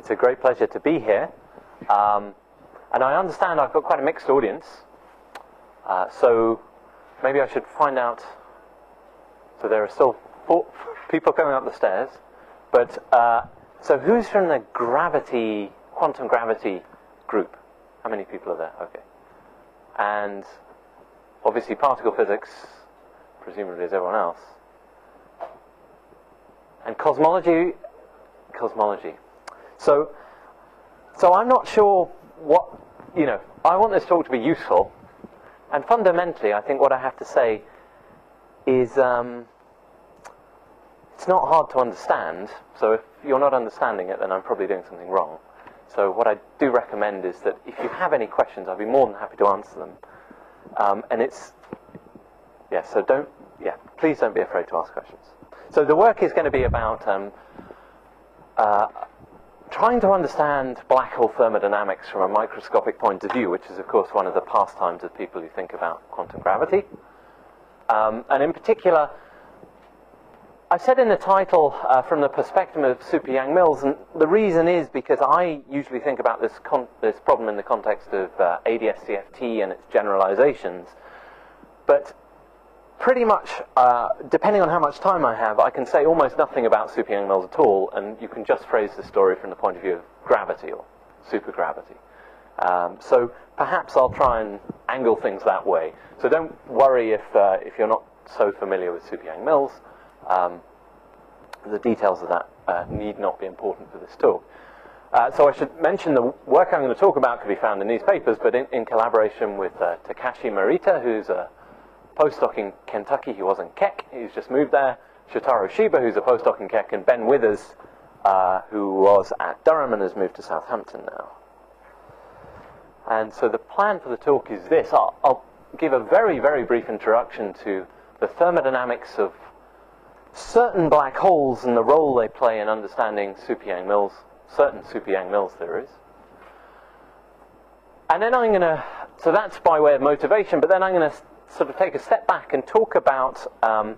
It's a great pleasure to be here. Um, and I understand I've got quite a mixed audience. Uh, so maybe I should find out. So there are still four people coming up the stairs. But uh, so who's from the gravity, quantum gravity group? How many people are there? Okay. And obviously particle physics, presumably as everyone else. And cosmology, cosmology. So, so I'm not sure what, you know, I want this talk to be useful. And fundamentally, I think what I have to say is um, it's not hard to understand. So if you're not understanding it, then I'm probably doing something wrong. So what I do recommend is that if you have any questions, I'd be more than happy to answer them. Um, and it's, yeah, so don't, yeah, please don't be afraid to ask questions. So the work is going to be about um, uh, trying to understand black hole thermodynamics from a microscopic point of view, which is, of course, one of the pastimes of people who think about quantum gravity. Um, and in particular, I said in the title uh, from the perspective of Super Yang-Mills, and the reason is because I usually think about this, this problem in the context of uh, ADS-CFT and its generalizations. But pretty much, uh, depending on how much time I have, I can say almost nothing about super Yang-Mills at all, and you can just phrase the story from the point of view of gravity or supergravity. Um, so perhaps I'll try and angle things that way. So don't worry if, uh, if you're not so familiar with super Yang-Mills. Um, the details of that uh, need not be important for this talk. Uh, so I should mention the work I'm going to talk about can be found in these papers, but in, in collaboration with uh, Takashi Morita, who's a postdoc in Kentucky. He was in KEK. He's just moved there. Shotaro Shiba, who's a postdoc in KEK, and Ben Withers, uh, who was at Durham and has moved to Southampton now. And so the plan for the talk is this. I'll, I'll give a very, very brief introduction to the thermodynamics of certain black holes and the role they play in understanding super Yang-Mills, certain super Yang-Mills theories. And then I'm going to, so that's by way of motivation, but then I'm going to sort of take a step back and talk about um,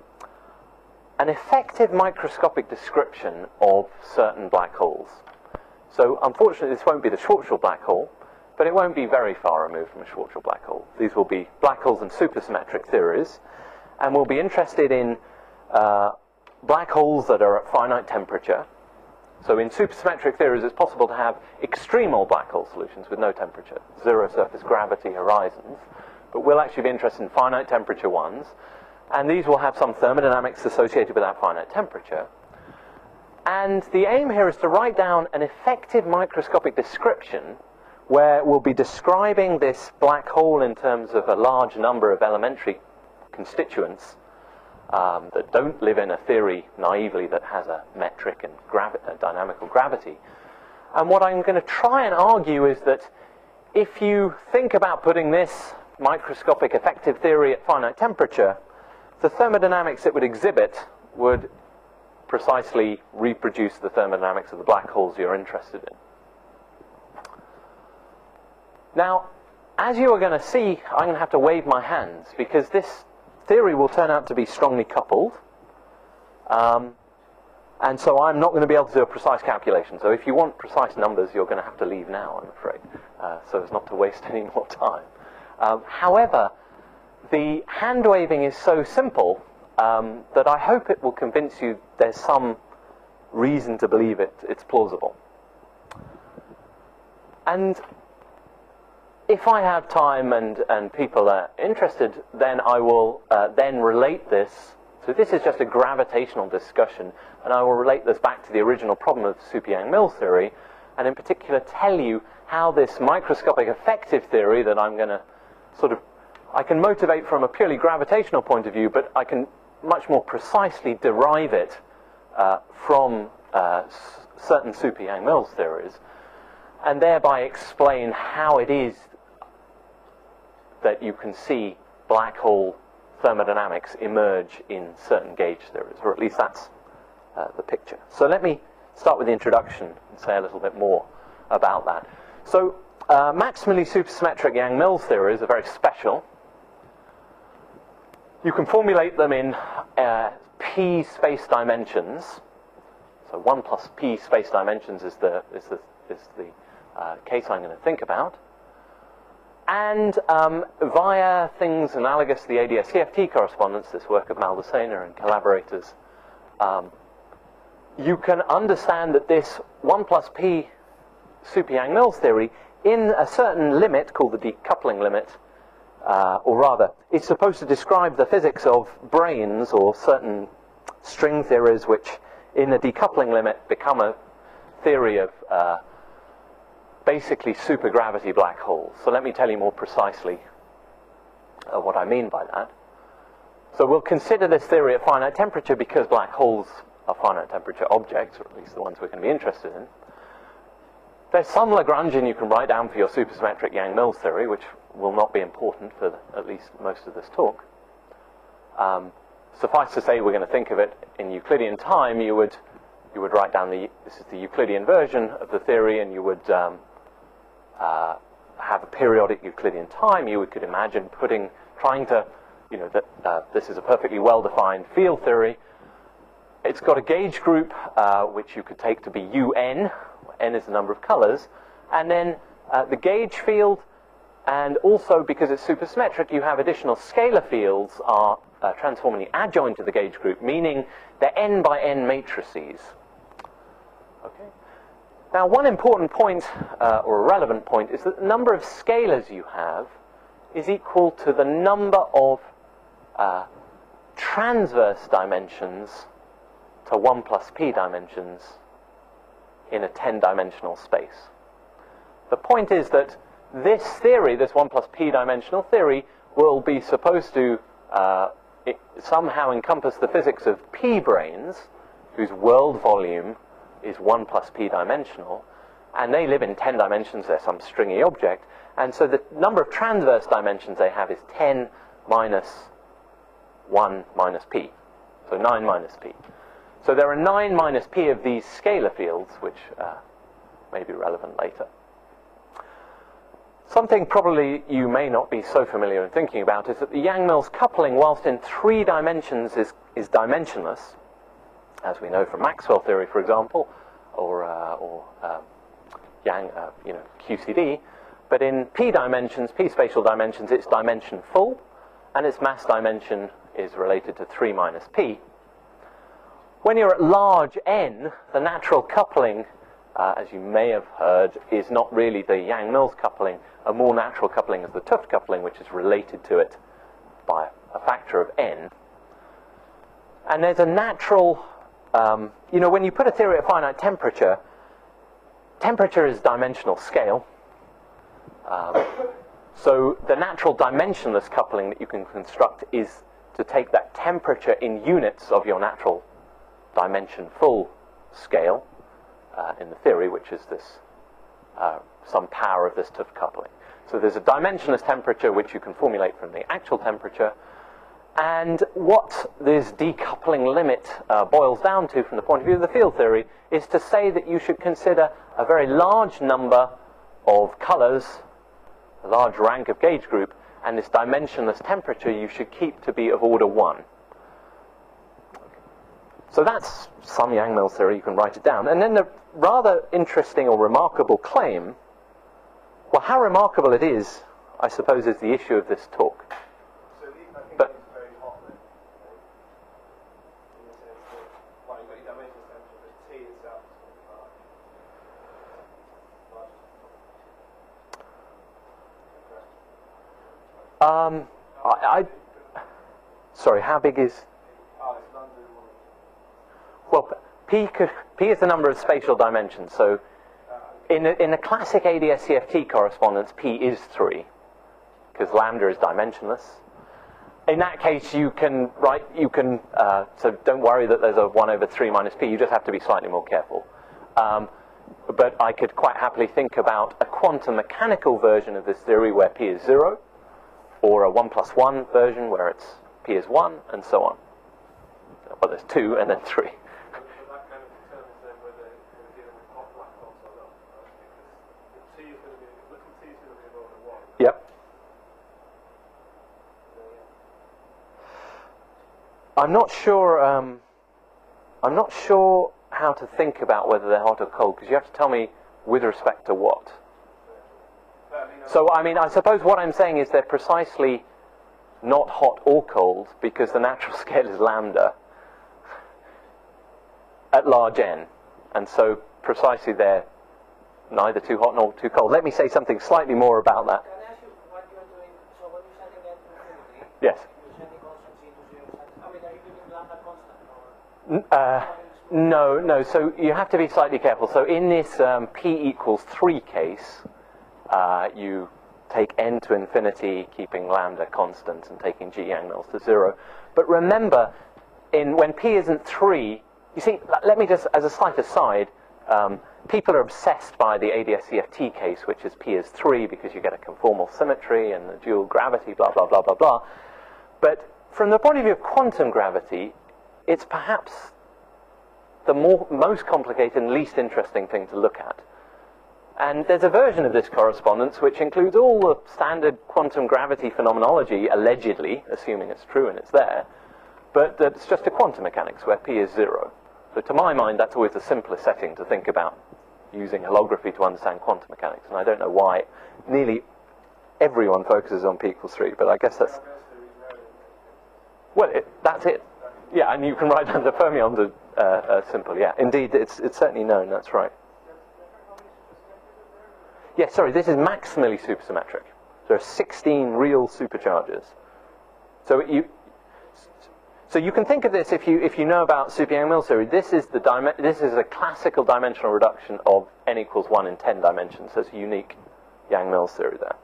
an effective microscopic description of certain black holes. So unfortunately, this won't be the Schwarzschild black hole, but it won't be very far removed from a Schwarzschild black hole. These will be black holes in supersymmetric theories, and we'll be interested in uh, black holes that are at finite temperature. So in supersymmetric theories, it's possible to have extremal black hole solutions with no temperature, zero surface gravity horizons but we'll actually be interested in finite temperature ones. And these will have some thermodynamics associated with that finite temperature. And the aim here is to write down an effective microscopic description where we'll be describing this black hole in terms of a large number of elementary constituents um, that don't live in a theory naively that has a metric and gravi a dynamical gravity. And what I'm going to try and argue is that if you think about putting this microscopic effective theory at finite temperature, the thermodynamics it would exhibit would precisely reproduce the thermodynamics of the black holes you're interested in. Now, as you are going to see, I'm going to have to wave my hands because this theory will turn out to be strongly coupled. Um, and so I'm not going to be able to do a precise calculation. So if you want precise numbers, you're going to have to leave now, I'm afraid, uh, so as not to waste any more time. Um, however, the hand waving is so simple um, that I hope it will convince you there's some reason to believe it, it's plausible. And if I have time and, and people are interested, then I will uh, then relate this. So this is just a gravitational discussion, and I will relate this back to the original problem of super Yang-Mills theory, and in particular tell you how this microscopic effective theory that I'm going to sort of, I can motivate from a purely gravitational point of view, but I can much more precisely derive it uh, from uh, certain super Yang-Mills theories, and thereby explain how it is that you can see black hole thermodynamics emerge in certain gauge theories, or at least that's uh, the picture. So let me start with the introduction and say a little bit more about that. So uh, maximally supersymmetric Yang-Mills theories are very special. You can formulate them in uh, p space dimensions. So 1 plus p space dimensions is the, is the, is the uh, case I'm going to think about. And um, via things analogous to the ADS-CFT correspondence, this work of Maldacena and collaborators, um, you can understand that this 1 plus p super Yang-Mills theory, in a certain limit called the decoupling limit, uh, or rather, it's supposed to describe the physics of branes or certain string theories which, in the decoupling limit, become a theory of uh, basically supergravity black holes. So let me tell you more precisely uh, what I mean by that. So we'll consider this theory at finite temperature because black holes are finite temperature objects, or at least the ones we're going to be interested in. There's some Lagrangian you can write down for your supersymmetric Yang-Mills theory, which will not be important for at least most of this talk. Um, suffice to say, we're going to think of it in Euclidean time. You would you would write down the this is the Euclidean version of the theory, and you would um, uh, have a periodic Euclidean time. You could imagine putting trying to you know that uh, this is a perfectly well-defined field theory. It's got a gauge group uh, which you could take to be un. N is the number of colors, and then uh, the gauge field and also, because it's supersymmetric, you have additional scalar fields are uh, transforming adjoint to the gauge group, meaning they're n by n matrices. Okay. Now, one important point, uh, or a relevant point, is that the number of scalars you have is equal to the number of uh, transverse dimensions to 1 plus p dimensions in a 10-dimensional space. The point is that this theory, this 1 plus p dimensional theory, will be supposed to uh, somehow encompass the physics of p branes, whose world volume is 1 plus p dimensional, and they live in 10 dimensions, they're some stringy object, and so the number of transverse dimensions they have is 10 minus 1 minus p, so 9 minus p. So there are 9 minus p of these scalar fields, which uh, may be relevant later. Something probably you may not be so familiar in thinking about is that the Yang-Mills coupling, whilst in three dimensions, is, is dimensionless, as we know from Maxwell theory, for example, or, uh, or uh, Yang, uh, you know, QCD. But in p dimensions, p spatial dimensions, its dimension full, and its mass dimension is related to 3 minus p. When you're at large n, the natural coupling, uh, as you may have heard, is not really the Yang-Mills coupling, a more natural coupling is the 't Hooft coupling, which is related to it by a factor of n. And there's a natural, um, you know, when you put a theory at finite temperature, temperature is dimensional scale. Um, so the natural dimensionless coupling that you can construct is to take that temperature in units of your natural dimension full scale uh, in the theory, which is this uh, some power of this 't Hooft coupling. So there's a dimensionless temperature which you can formulate from the actual temperature. And what this decoupling limit uh, boils down to from the point of view of the field theory is to say that you should consider a very large number of colors, a large rank of gauge group, and this dimensionless temperature you should keep to be of order 1. So that's some Yang-Mills theory, you can write it down. And then the rather interesting or remarkable claim well, how remarkable it is, I suppose, is the issue of this talk. So I think But- it's very hot then. In the sense that, well, you've got your dimensional temperature, but T itself is quite large. Large. Um, I, I, sorry, how big is? Oh, it's London. Well, p, p is the number of spatial dimensions. So, in a, in a classic ADS-CFT correspondence, p is three, because lambda is dimensionless. In that case, you can write, you can. Uh, so don't worry that there's a one over three minus p. You just have to be slightly more careful. Um, but I could quite happily think about a quantum mechanical version of this theory where p is zero, or a 1 plus 1 version where it's p is 1, and so on. Well, there's 2 and then 3. But that kind of determines then whether we're dealing with hot black holes or not. Right? Because the T is going to be, little T is going to be of order 1. Yep. So, yeah. I'm not sure. Um, I'm not sure how to think about whether they're hot or cold because you have to tell me with respect to what. But, I mean, So, I mean, I suppose what I'm saying is they're precisely not hot or cold because the natural scale is lambda at large n. And so, precisely, they're neither too hot nor too cold. Let me say something slightly more about that. Can Uh, no, no. So you have to be slightly careful. So in this um, p equals 3 case, uh, you take n to infinity, keeping lambda constant and taking g yang mills to 0. But remember, in when p isn't 3, you see, let me just, as a slight aside, um, people are obsessed by the ADS-CFT case, which is p is 3 because you get a conformal symmetry and the dual gravity, blah, blah, blah, blah, blah. But from the point of view of quantum gravity, it's perhaps the more, most complicated and least interesting thing to look at. And there's a version of this correspondence which includes all the standard quantum gravity phenomenology, allegedly, assuming it's true and it's there, but it's just a quantum mechanics where p is zero. So to my mind, that's always the simplest setting to think about using holography to understand quantum mechanics. And I don't know why nearly everyone focuses on p equals three, but I guess that's well, it, that's it. Yeah, and you can write down the fermions are uh, uh, simple. Yeah, indeed, it's it's certainly known. That's right. Yeah, sorry, this is maximally supersymmetric. There are 16 real supercharges. So you, so you can think of this if you if you know about super Yang-Mills theory. This is the this is a classical dimensional reduction of n equals one in 10 dimensions. There's a unique Yang-Mills theory there.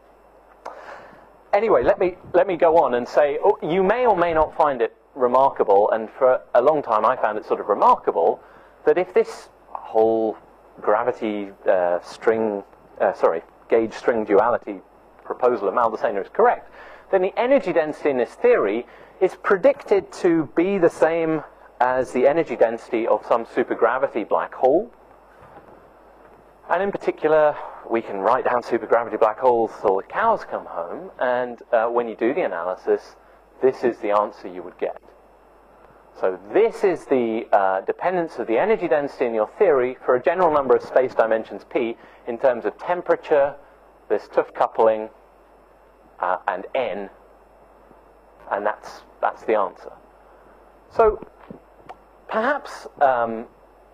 Anyway, let me let me go on and say oh, you may or may not find it remarkable, and for a long time I found it sort of remarkable that if this whole gravity uh, string, uh, sorry, gauge string duality proposal of Maldacena is correct, then the energy density in this theory is predicted to be the same as the energy density of some supergravity black hole. And in particular, we can write down supergravity black holes till the cows come home, and uh, when you do the analysis, this is the answer you would get. So this is the uh, dependence of the energy density in your theory for a general number of space dimensions p in terms of temperature, this 't Hooft coupling, uh, and n, and that's that's the answer. So perhaps, um,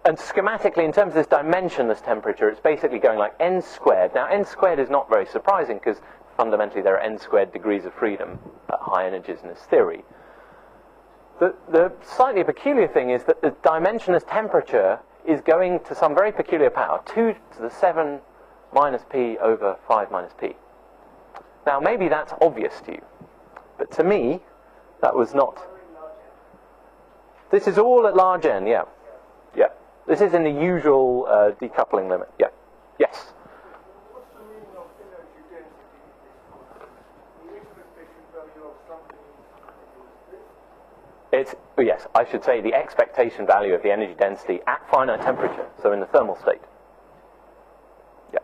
and schematically, in terms of this dimensionless temperature, it's basically going like n squared. Now, n squared is not very surprising because fundamentally there are n squared degrees of freedom at high energies in this theory. The, the slightly peculiar thing is that the dimensionless temperature is going to some very peculiar power, 2 to the 7 minus p over 5 minus p. Now, maybe that's obvious to you, but to me, that was not. This is all at large n, yeah. Yeah. This is in the usual uh, decoupling limit, yeah. Yes. What's the meaning of energy density? The expectation value of something is this. It's, oh yes, I should say the expectation value of the energy density at finite temperature, so in the thermal state. Yeah.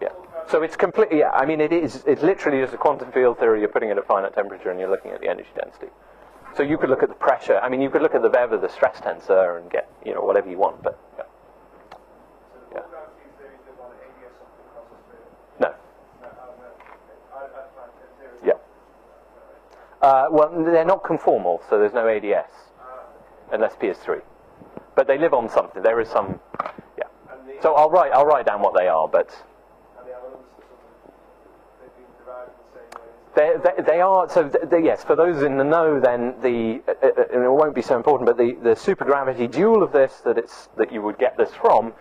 Yeah. So it's completely, yeah, I mean, it is, it's literally just a quantum field theory, you're putting it at finite temperature and you're looking at the energy density. So you could look at the pressure, I mean, you could look at the VEV of the stress tensor and get, you know, whatever you want, but, yeah. So the Yeah. gravity theory is on ADS something across Australia. No. No, oh, no. I, I find that theory. Yeah. Uh, well, they're not conformal, so there's no ADS, unless P is 3. But they live on something, there is some, yeah. So I'll write, I'll write down what they are, but and the elements are sort of, they've been derived in the same way. They, they, they are, so th th yes, for those in the know, then the, uh, uh, and it won't be so important, but the, the supergravity dual of this that, it's, that you would get this from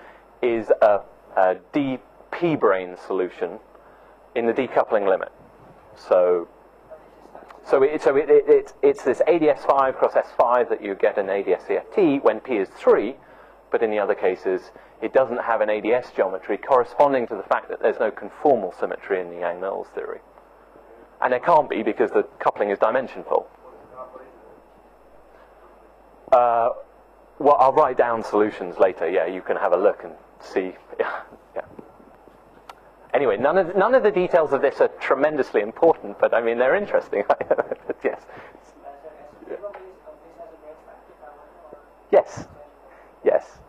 is a, a dp brane solution in the decoupling limit. So, so, it, so it, it, it, it's this ADS5 cross S5 that you get in ADS-CFT when P is 3, but in the other cases, it doesn't have an ADS geometry corresponding to the fact that there's no conformal symmetry in the Yang-Mills theory. And there can't be because the coupling is dimensionful. Uh, well, I'll write down solutions later. Yeah, you can have a look and see. Anyway, none of none of the details of this are tremendously important, but I mean they're interesting. yes, yes, Yes.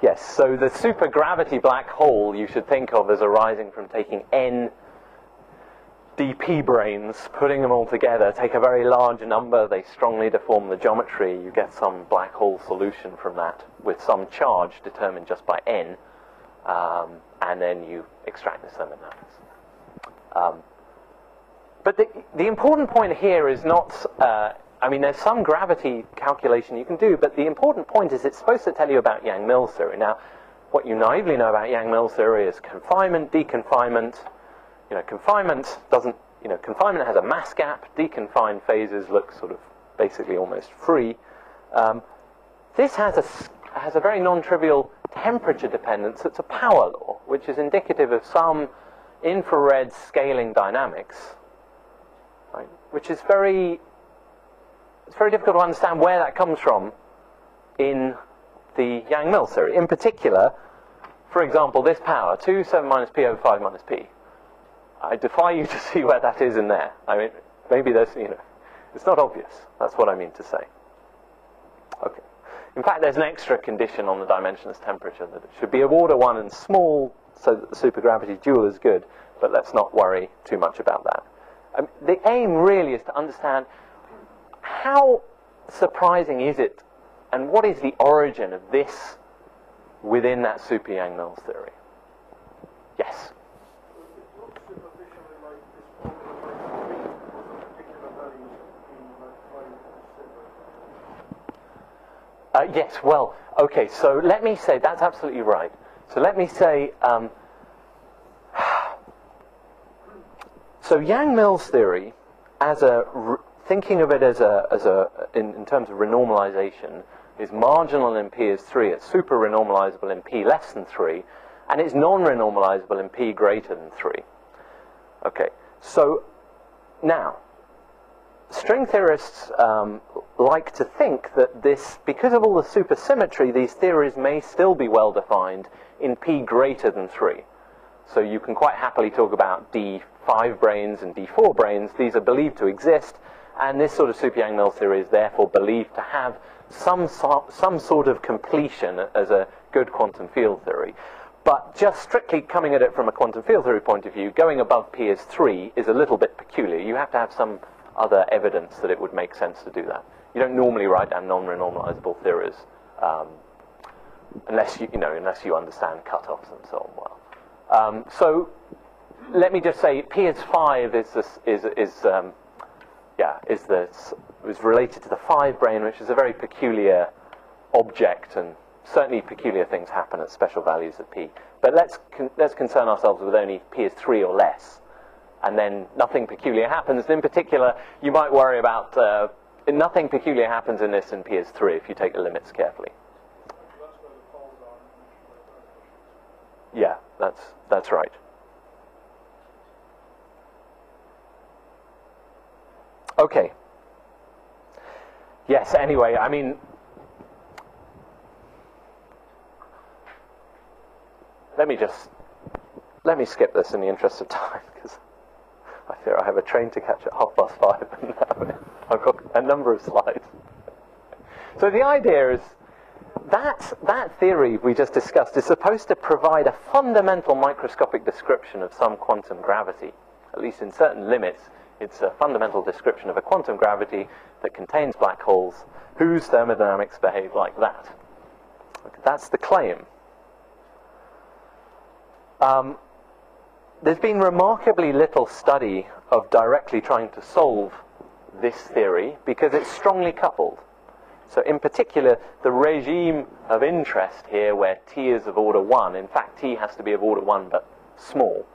Yes, so the supergravity black hole you should think of as arising from taking n dp branes, putting them all together, take a very large number, they strongly deform the geometry, you get some black hole solution from that with some charge determined just by n, um, and then you extract the thermodynamics. Um, but the, the important point here is not, uh, I mean, there's some gravity calculation you can do, but the important point is it's supposed to tell you about Yang-Mills theory. Now, what you naively know about Yang-Mills theory is confinement, deconfinement. You know, confinement doesn't, you know, confinement has a mass gap. Deconfined phases look sort of basically almost free. Um, this has a, has a very non-trivial temperature dependence. It's a power law, which is indicative of some infrared scaling dynamics, right, which is very it's very difficult to understand where that comes from in the Yang-Mills theory. In particular, for example, this power, 2, 7 minus p over 5 minus p. I defy you to see where that is in there. I mean, maybe there's, you know, it's not obvious. That's what I mean to say. Okay. In fact, there's an extra condition on the dimensionless temperature that it should be of order 1 and small so that the supergravity dual is good, but let's not worry too much about that. Um, the aim really is to understand how surprising is it, and what is the origin of this within that super Yang-Mills theory? Yes. It looks superficially like this formula like three for particular values in like five and seven. Uh, yes, well, okay, so let me say, that's absolutely right. So let me say, um, so Yang-Mills theory, as a, thinking of it as a, as a in, in terms of renormalization, is marginal in P is 3, it's super renormalizable in P less than 3, and it's non-renormalizable in P greater than 3. Okay, so now, string theorists um, like to think that this, because of all the supersymmetry, these theories may still be well defined in P greater than 3. So you can quite happily talk about D5 branes and D4 branes. These are believed to exist, and this sort of super Yang-Mills theory is therefore believed to have some, so, some sort of completion as a good quantum field theory. But just strictly coming at it from a quantum field theory point of view, going above P is 3 is a little bit peculiar. You have to have some other evidence that it would make sense to do that. You don't normally write down non-renormalizable theories um, unless you, you know, unless you understand cutoffs and so on well. Um, so let me just say, P is 5 is, this, is, is um, yeah, is the, is related to the 5 brane, which is a very peculiar object, and certainly peculiar things happen at special values of P. But let's, con- let's concern ourselves with only P is 3 or less, and then nothing peculiar happens. In particular, you might worry about uh, nothing peculiar happens in this in P is 3 if you take the limits carefully. Yeah, that's, that's right. Okay. Yes, anyway, I mean, let me just, let me skip this in the interest of time, because I I have a train to catch at half past five, and I've got a number of slides. So the idea is, that, that theory we just discussed is supposed to provide a fundamental microscopic description of some quantum gravity. At least in certain limits, it's a fundamental description of a quantum gravity that contains black holes whose thermodynamics behave like that. That's the claim. Um, there's been remarkably little study of directly trying to solve this theory because it's strongly coupled. So in particular, the regime of interest here, where t is of order 1, in fact t has to be of order 1 but small,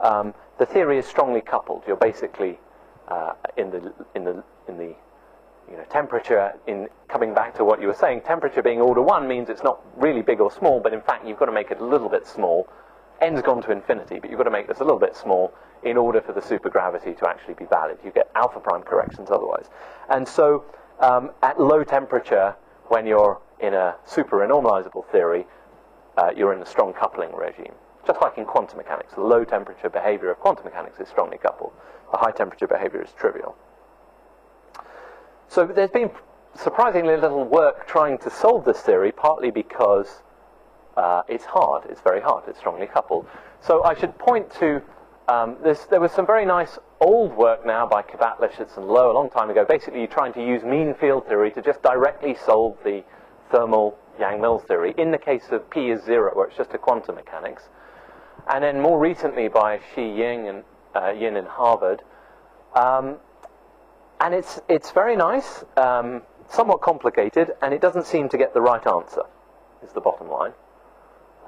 um, the theory is strongly coupled. You're basically uh, in the, in the, in the you know, temperature, in coming back to what you were saying, temperature being order 1 means it's not really big or small, but in fact you've got to make it a little bit small. N's gone to infinity, but you've got to make this a little bit small in order for the supergravity to actually be valid. You get alpha prime corrections otherwise. And so um, at low temperature, when you're in a super renormalizable theory, uh, you're in a strong coupling regime. Just like in quantum mechanics, the low temperature behavior of quantum mechanics is strongly coupled. The high temperature behavior is trivial. So there's been surprisingly little work trying to solve this theory, partly because uh, it's hard. It's very hard. It's strongly coupled. So I should point to um, this. There was some very nice old work now by Kabat, Lifschytz, and Lowe a long time ago, basically trying to use mean field theory to just directly solve the thermal Yang-Mills theory in the case of P is zero, where it's just a quantum mechanics. And then more recently by Shi Ying and uh, Yin in Harvard. Um, and it's, it's very nice, um, somewhat complicated, and it doesn't seem to get the right answer, is the bottom line.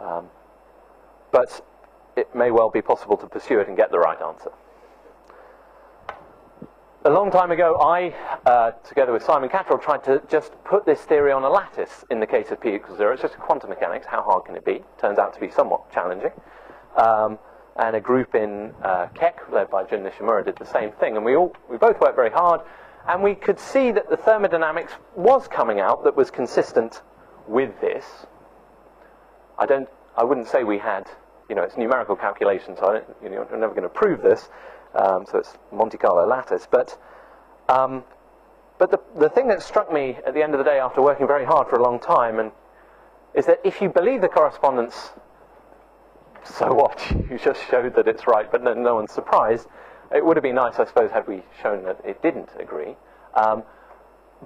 Um, but it may well be possible to pursue it and get the right answer. A long time ago, I, uh, together with Simon Catterall, tried to just put this theory on a lattice in the case of p equals zero. It's just quantum mechanics. How hard can it be? Turns out to be somewhat challenging. Um, and a group in uh, KEK, led by Jun Nishimura, did the same thing. And we all, we both worked very hard, and we could see that the thermodynamics was coming out that was consistent with this. I don't, I wouldn't say we had, you know, it's numerical calculation, so I don't, you know, never going to prove this. Um, so it's Monte Carlo lattice. But, um, but the, the thing that struck me at the end of the day after working very hard for a long time and is that if you believe the correspondence, so what? You just showed that it's right, but no, no one's surprised. It would have been nice, I suppose, had we shown that it didn't agree. Um,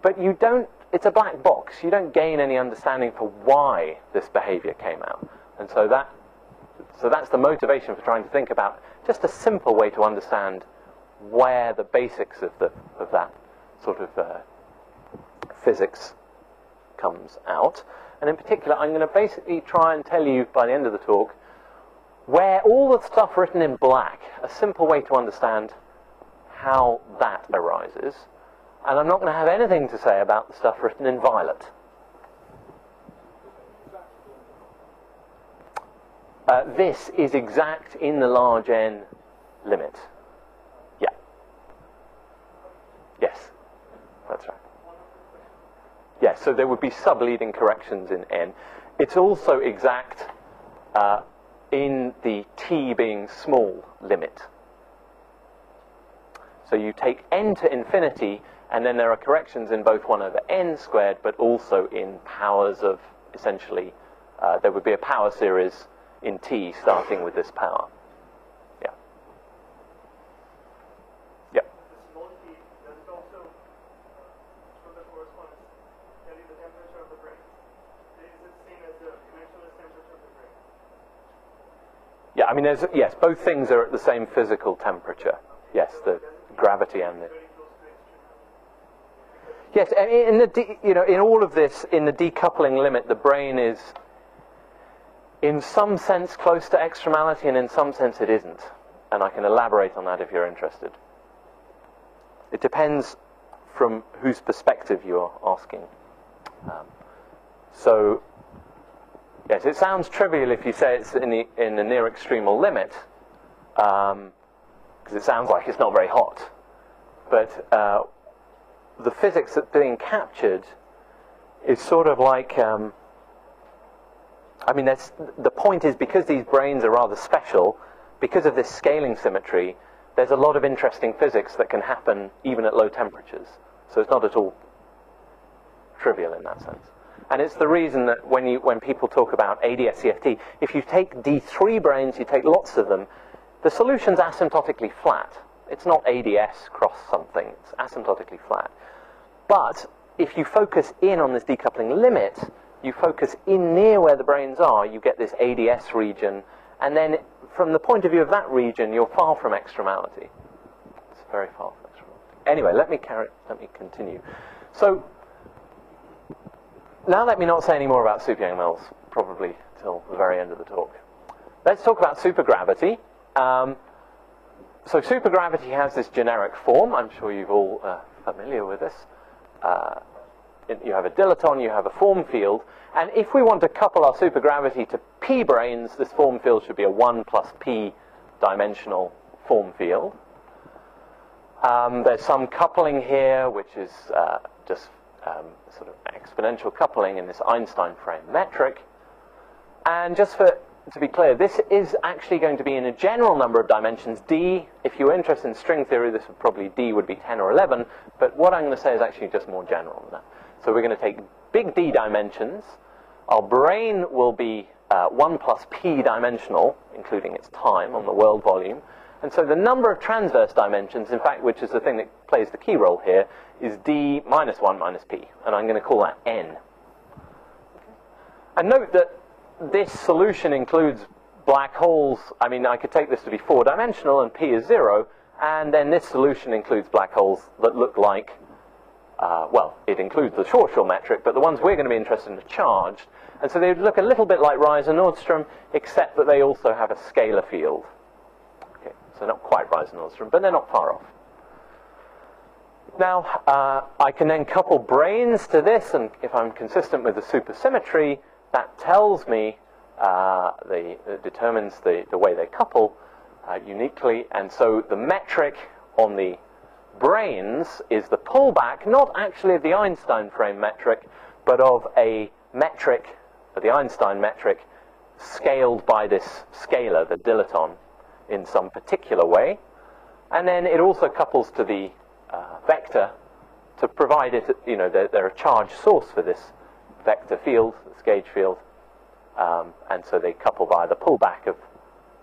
but you don't, it's a black box. You don't gain any understanding for why this behavior came out. And so that so that's the motivation for trying to think about just a simple way to understand where the basics of, the, of that sort of uh, physics comes out. And in particular, I'm going to basically try and tell you by the end of the talk where all the stuff written in black, a simple way to understand how that arises. And I'm not going to have anything to say about the stuff written in violet. Uh, this is exact in the large n limit. Yeah. Yes, that's right. Yes, so there would be subleading corrections in n. It's also exact uh, in the t being small limit. So you take n to infinity, and then there are corrections in both 1 over n squared, but also in powers of essentially, uh, there would be a power series in T starting with this power. Yeah. Yeah. Yeah, I mean, there's, yes, both things are at the same physical temperature. Yes, the gravity and the. Very close to extremality. Yes, and in the de- you know in all of this, in the decoupling limit, the brane is, in some sense, close to extremality, and in some sense, it isn't. And I can elaborate on that if you're interested. It depends from whose perspective you're asking. Um, so, yes, it sounds trivial if you say it's in the in the near extremal limit, because it sounds like it's not very hot. But uh, the physics that's being captured is sort of like. Um, I mean, the point is because these branes are rather special, because of this scaling symmetry, there's a lot of interesting physics that can happen even at low temperatures. So it's not at all trivial in that sense. And it's the reason that when, you, when people talk about ADS-CFT, if you take D3 branes, you take lots of them, the solution's asymptotically flat. It's not ADS cross something, it's asymptotically flat. But if you focus in on this decoupling limit, you focus in near where the branes are, you get this ADS region, and then from the point of view of that region, you're far from extremality. It's very far from extremality. Anyway, let me carry, let me continue. So now let me not say any more about super Yang-Mills, probably till the very end of the talk. Let's talk about supergravity. Um, so supergravity has this generic form. I'm sure you're all uh, familiar with this. Uh, you have a dilaton, you have a form field, and if we want to couple our supergravity to p branes, this form field should be a 1 plus p dimensional form field. Um, there's some coupling here, which is uh, just um, sort of exponential coupling in this Einstein frame metric. And just for to be clear, this is actually going to be in a general number of dimensions. D, if you're interested in string theory, this would probably D would be 10 or 11. But what I'm going to say is actually just more general than that. So we're going to take big D dimensions. Our brane will be uh, 1 plus p dimensional, including its time on the world volume. And so the number of transverse dimensions, in fact, which is the thing that plays the key role here, is d minus 1 minus p. And I'm going to call that n. And note that this solution includes black holes. I mean, I could take this to be four dimensional and p is zero. And then this solution includes black holes that look like, uh, well, it includes the Schwarzschild metric, but the ones we're going to be interested in are charged. And so they look a little bit like Reissner-Nordström, except that they also have a scalar field. Okay, so not quite Reissner-Nordström, but they're not far off. Now, uh, I can then couple branes to this, and if I'm consistent with the supersymmetry, that tells me, uh, the, it determines the, the way they couple uh, uniquely, and so the metric on the branes is the pullback, not actually of the Einstein frame metric, but of a metric, the Einstein metric, scaled by this scalar, the dilaton, in some particular way. And then it also couples to the uh, vector to provide it, you know, they're, they're, a charge source for this vector field, this gauge field, um, and so they couple by the pullback of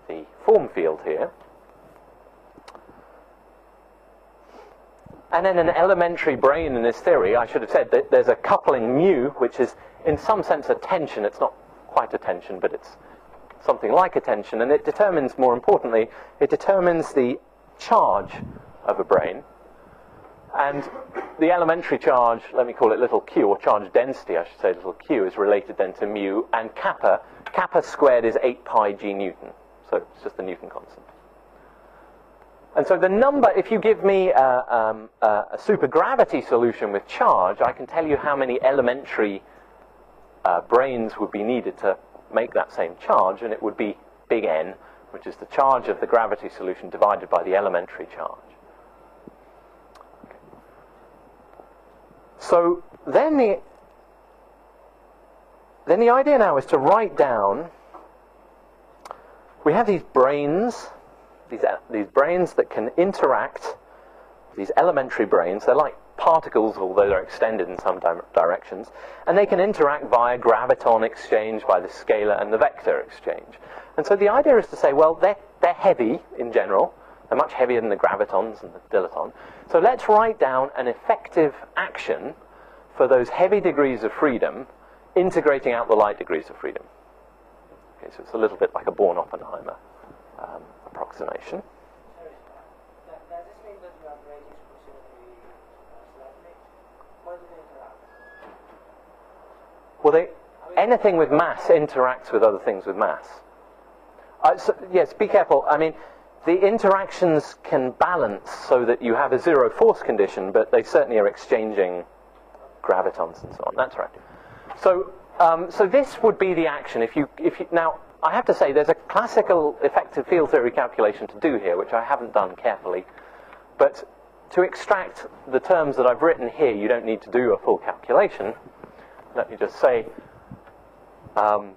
the form field here. And then an elementary brane in this theory, I should have said that there's a coupling mu, which is in some sense a tension. It's not quite a tension, but it's something like a tension. And it determines, more importantly, it determines the charge of a brane. And the elementary charge, let me call it little q, or charge density, I should say, little q, is related then to mu, and kappa, kappa squared is 8 pi g Newton. So it's just the Newton constant. And so the number, if you give me a, um, a supergravity solution with charge, I can tell you how many elementary uh, branes would be needed to make that same charge, and it would be big N, which is the charge of the gravity solution divided by the elementary charge. So then the then the idea now is to write down. We have these branes, these these branes that can interact. These elementary branes, they're like particles, although they're extended in some di directions, and they can interact via graviton exchange, by the scalar and the vector exchange. And so the idea is to say, well, they're, they're heavy in general, they're much heavier than the gravitons and the dilaton. So let's write down an effective action for those heavy degrees of freedom, integrating out the light degrees of freedom. Okay, so it's a little bit like a Born-Oppenheimer um, approximation. Well, they, anything with mass interacts with other things with mass. Uh, so, yes, be careful. I mean, the interactions can balance so that you have a zero force condition, but they certainly are exchanging gravitons and so on. That's right. So, um, so this would be the action. If you, if you, now, I have to say, there's a classical effective field theory calculation to do here, which I haven't done carefully. But to extract the terms that I've written here, you don't need to do a full calculation. Let me just say. Um,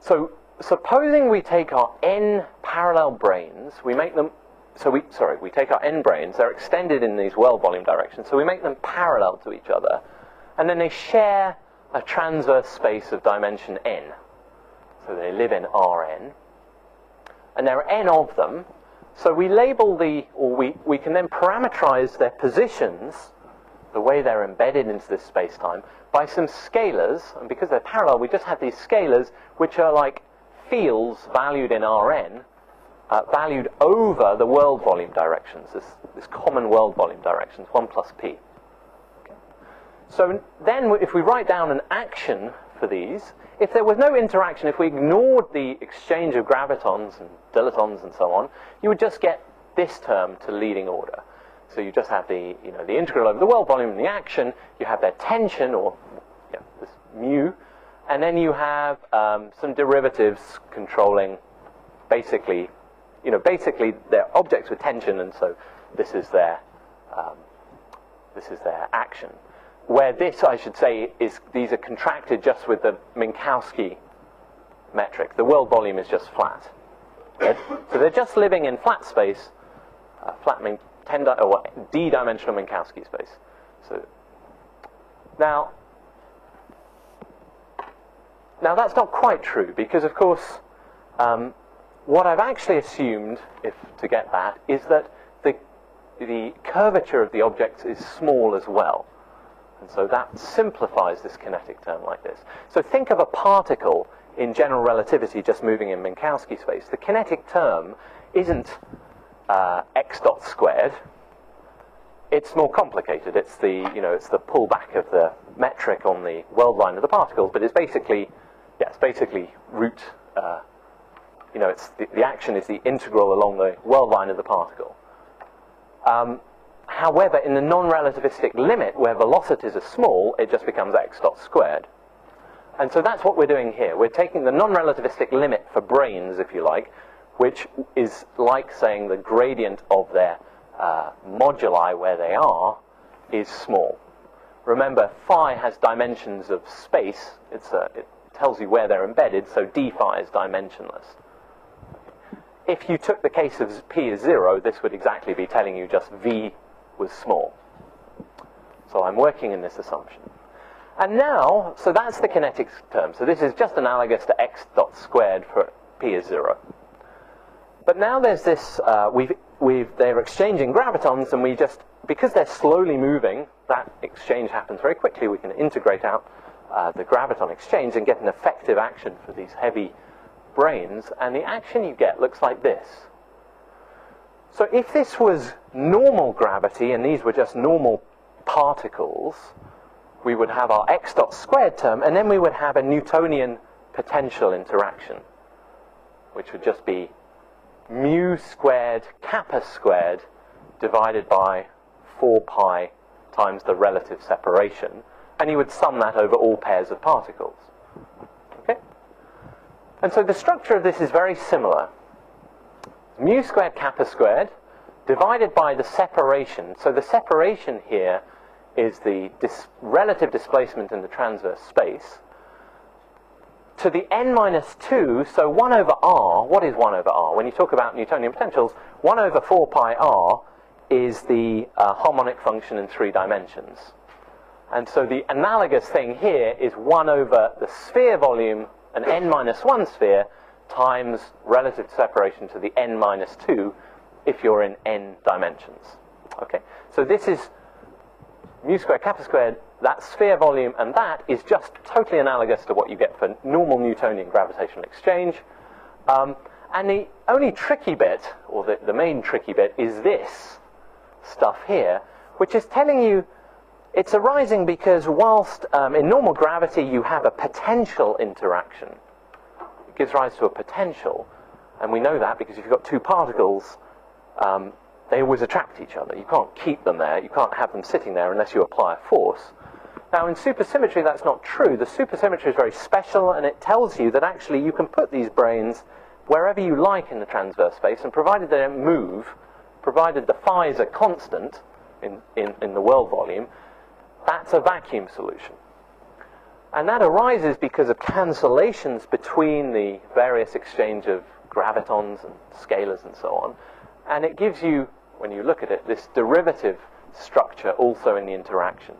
so, supposing we take our n parallel branes, we make them. So we, sorry, we take our n branes, They're extended in these world volume directions. So we make them parallel to each other, and then they share a transverse space of dimension n. So they live in Rn. And there are n of them. So we label the, or we, we can then parameterize their positions, the way they're embedded into this space-time, by some scalars. And because they're parallel, we just have these scalars, which are like fields valued in Rn, uh, valued over the world volume directions, this, this common world volume directions, 1 plus p. So then if we write down an action for these, if there was no interaction, if we ignored the exchange of gravitons and dilatons and so on, you would just get this term to leading order. So you just have the, you know, the integral over the world volume and the action, you have their tension, or this mu, and then you have um, some derivatives controlling basically, you know, basically they're objects with tension, and so this is their, um, this is their action where this, I should say, is these are contracted just with the Minkowski metric. The world volume is just flat. So they're just living in flat space, uh, flat min- ten di- or d-dimensional Minkowski space. So Now, now that's not quite true because, of course, um, what I've actually assumed, if to get that, is that the the curvature of the object is small as well. And so that simplifies this kinetic term like this. So think of a particle in general relativity just moving in Minkowski space. The kinetic term isn't uh, x dot squared. It's more complicated. It's the you know it's the pullback of the metric on the world line of the particles, but it's basically yeah it's basically root. Uh, you know, it's the, the action is the integral along the world line of the particle. Um, however, in the non-relativistic limit, where velocities are small, it just becomes x dot squared. And so that's what we're doing here. We're taking the non-relativistic limit for branes, if you like, which is like saying the gradient of their uh, moduli where they are is small. Remember, phi has dimensions of space. It's a, it tells you where they're embedded, so d phi is dimensionless. If you took the case of p as 0, this would exactly be telling you just v was small. So I'm working in this assumption. And now, so that's the kinetics term. So this is just analogous to x dot squared for p is 0. But now there's this, uh, we've, we've, they're exchanging gravitons, and we just, because they're slowly moving, that exchange happens very quickly. We can integrate out uh, the graviton exchange and get an effective action for these heavy branes. and the action you get looks like this. So if this was normal gravity and these were just normal particles, we would have our x dot squared term, and then we would have a Newtonian potential interaction, which would just be mu squared kappa squared divided by 4 pi times the relative separation, and you would sum that over all pairs of particles. Okay? And so the structure of this is very similar. Mu squared kappa squared divided by the separation. So the separation here is the dis relative displacement in the transverse space to the n minus 2, so 1 over r, what is 1 over r? When you talk about Newtonian potentials, 1 over 4 pi r is the uh, harmonic function in three dimensions. And so the analogous thing here is 1 over the sphere volume, an n minus 1 sphere, times relative separation to the n minus 2 if you're in n dimensions. Okay, so this is mu squared kappa squared that sphere volume and that is just totally analogous to what you get for normal Newtonian gravitational exchange. Um, and the only tricky bit, or the, the main tricky bit, is this stuff here, which is telling you it's arising because whilst um, in normal gravity you have a potential interaction, it gives rise to a potential, and we know that because if you've got two particles, um, they always attract each other. You can't keep them there, you can't have them sitting there unless you apply a force. Now, in supersymmetry, that's not true. The supersymmetry is very special, and it tells you that actually you can put these branes wherever you like in the transverse space, and provided they don't move, provided the phi's are constant in, in, in the world volume, that's a vacuum solution. And that arises because of cancellations between the various exchange of gravitons and scalars and so on. And it gives you, when you look at it, this derivative structure also in the interaction.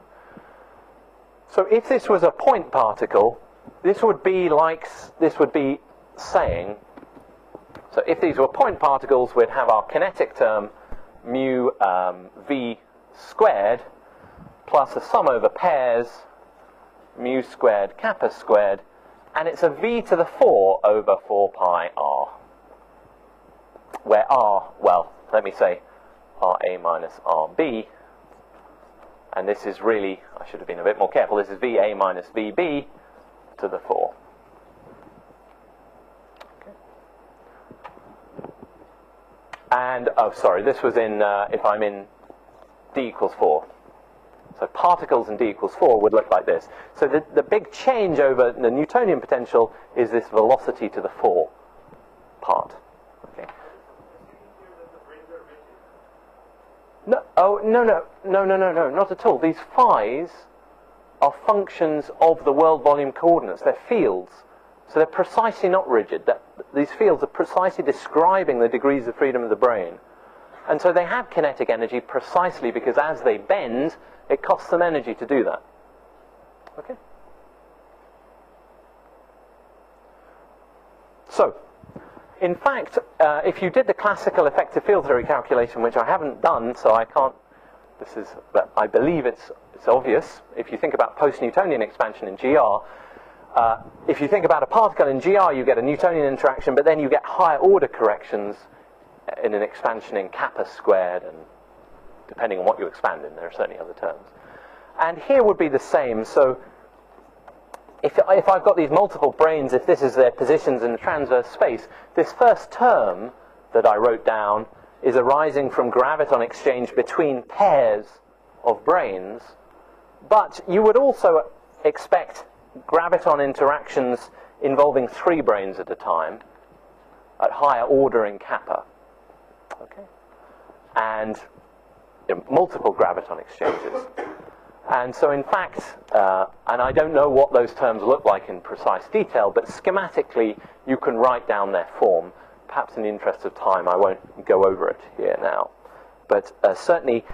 So if this was a point particle, this would be like, this would be saying, so if these were point particles, we'd have our kinetic term mu um, v squared plus a sum over pairs mu squared kappa squared, and it's a v to the 4 over 4 pi r, where r, well, let me say ra minus rb and this is really, I should have been a bit more careful, this is VA minus VB to the 4. And, oh, sorry, this was in, uh, if I'm in D equals 4. So particles in D equals 4 would look like this. So the, the big change over the Newtonian potential is this velocity to the 4 part. No, oh, no, no, no, no, no, no, not at all. These phi's are functions of the world volume coordinates. They're fields. So they're precisely not rigid. That, these fields are precisely describing the degrees of freedom of the brane. And so they have kinetic energy precisely because as they bend, it costs them energy to do that. Okay. So, in fact, uh, if you did the classical effective field theory calculation, which I haven't done, so I can't, this is, but I believe it's, it's obvious. If you think about post-Newtonian expansion in GR, uh, if you think about a particle in GR, you get a Newtonian interaction, but then you get higher order corrections in an expansion in kappa squared, and depending on what you expand in, there are certainly other terms. And here would be the same. So if, if I've got these multiple branes, if this is their positions in the transverse space, this first term that I wrote down is arising from graviton exchange between pairs of branes. But you would also expect graviton interactions involving three branes at a time at higher order in kappa. Okay? And you know, multiple graviton exchanges. And so, in fact, uh, and I don't know what those terms look like in precise detail, but schematically you can write down their form. Perhaps in the interest of time, I won't go over it here now. But uh, certainly,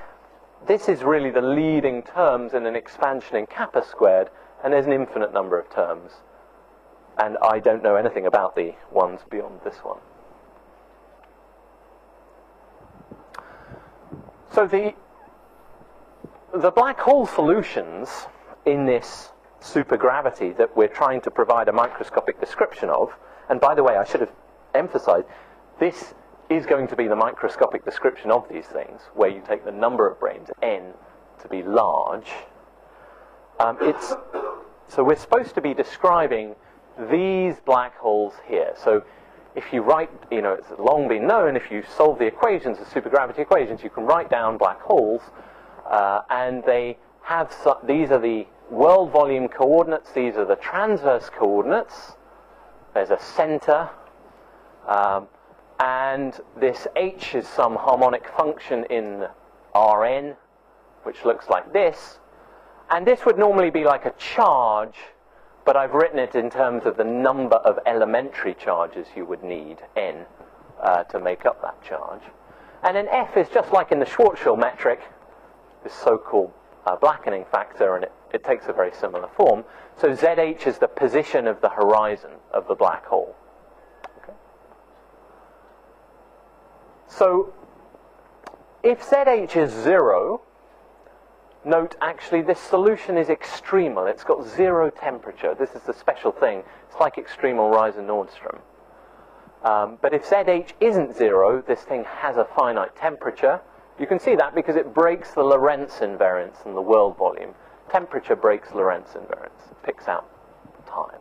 this is really the leading terms in an expansion in kappa squared, and there's an infinite number of terms. And I don't know anything about the ones beyond this one. So the the black hole solutions in this supergravity that we're trying to provide a microscopic description of, and by the way, I should have emphasized, this is going to be the microscopic description of these things, where you take the number of branes, n, to be large. Um, it's, so we're supposed to be describing these black holes here. So if you write, you know, it's long been known, if you solve the equations, the supergravity equations, you can write down black holes uh, and they have su- these are the world volume coordinates, these are the transverse coordinates. There's a center, um, and this h is some harmonic function in Rn, which looks like this. And this would normally be like a charge, but I've written it in terms of the number of elementary charges you would need, n, uh, to make up that charge. And then f is just like in the Schwarzschild metric, this so-called uh, blackening factor, and it, it takes a very similar form. So ZH is the position of the horizon of the black hole. Okay. So if ZH is zero, note actually this solution is extremal. It's got zero temperature. This is the special thing. It's like extremal Reissner-Nordström. Um, but if ZH isn't zero, this thing has a finite temperature. You can see that because it breaks the Lorentz invariance in the world volume. Temperature breaks Lorentz invariance, It picks out time.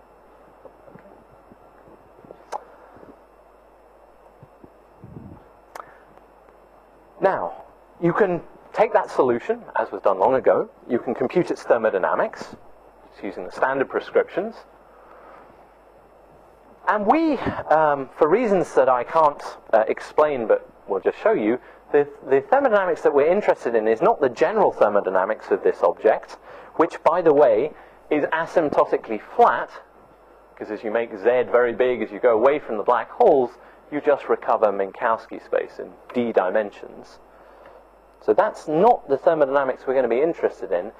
Now, you can take that solution, as was done long ago, you can compute its thermodynamics, using the standard prescriptions. And we, um, for reasons that I can't uh, explain but will just show you, the, the thermodynamics that we're interested in is not the general thermodynamics of this object, which, by the way, is asymptotically flat, because as you make Z very big, as you go away from the black holes, you just recover Minkowski space in d dimensions. So that's not the thermodynamics we're going to be interested in.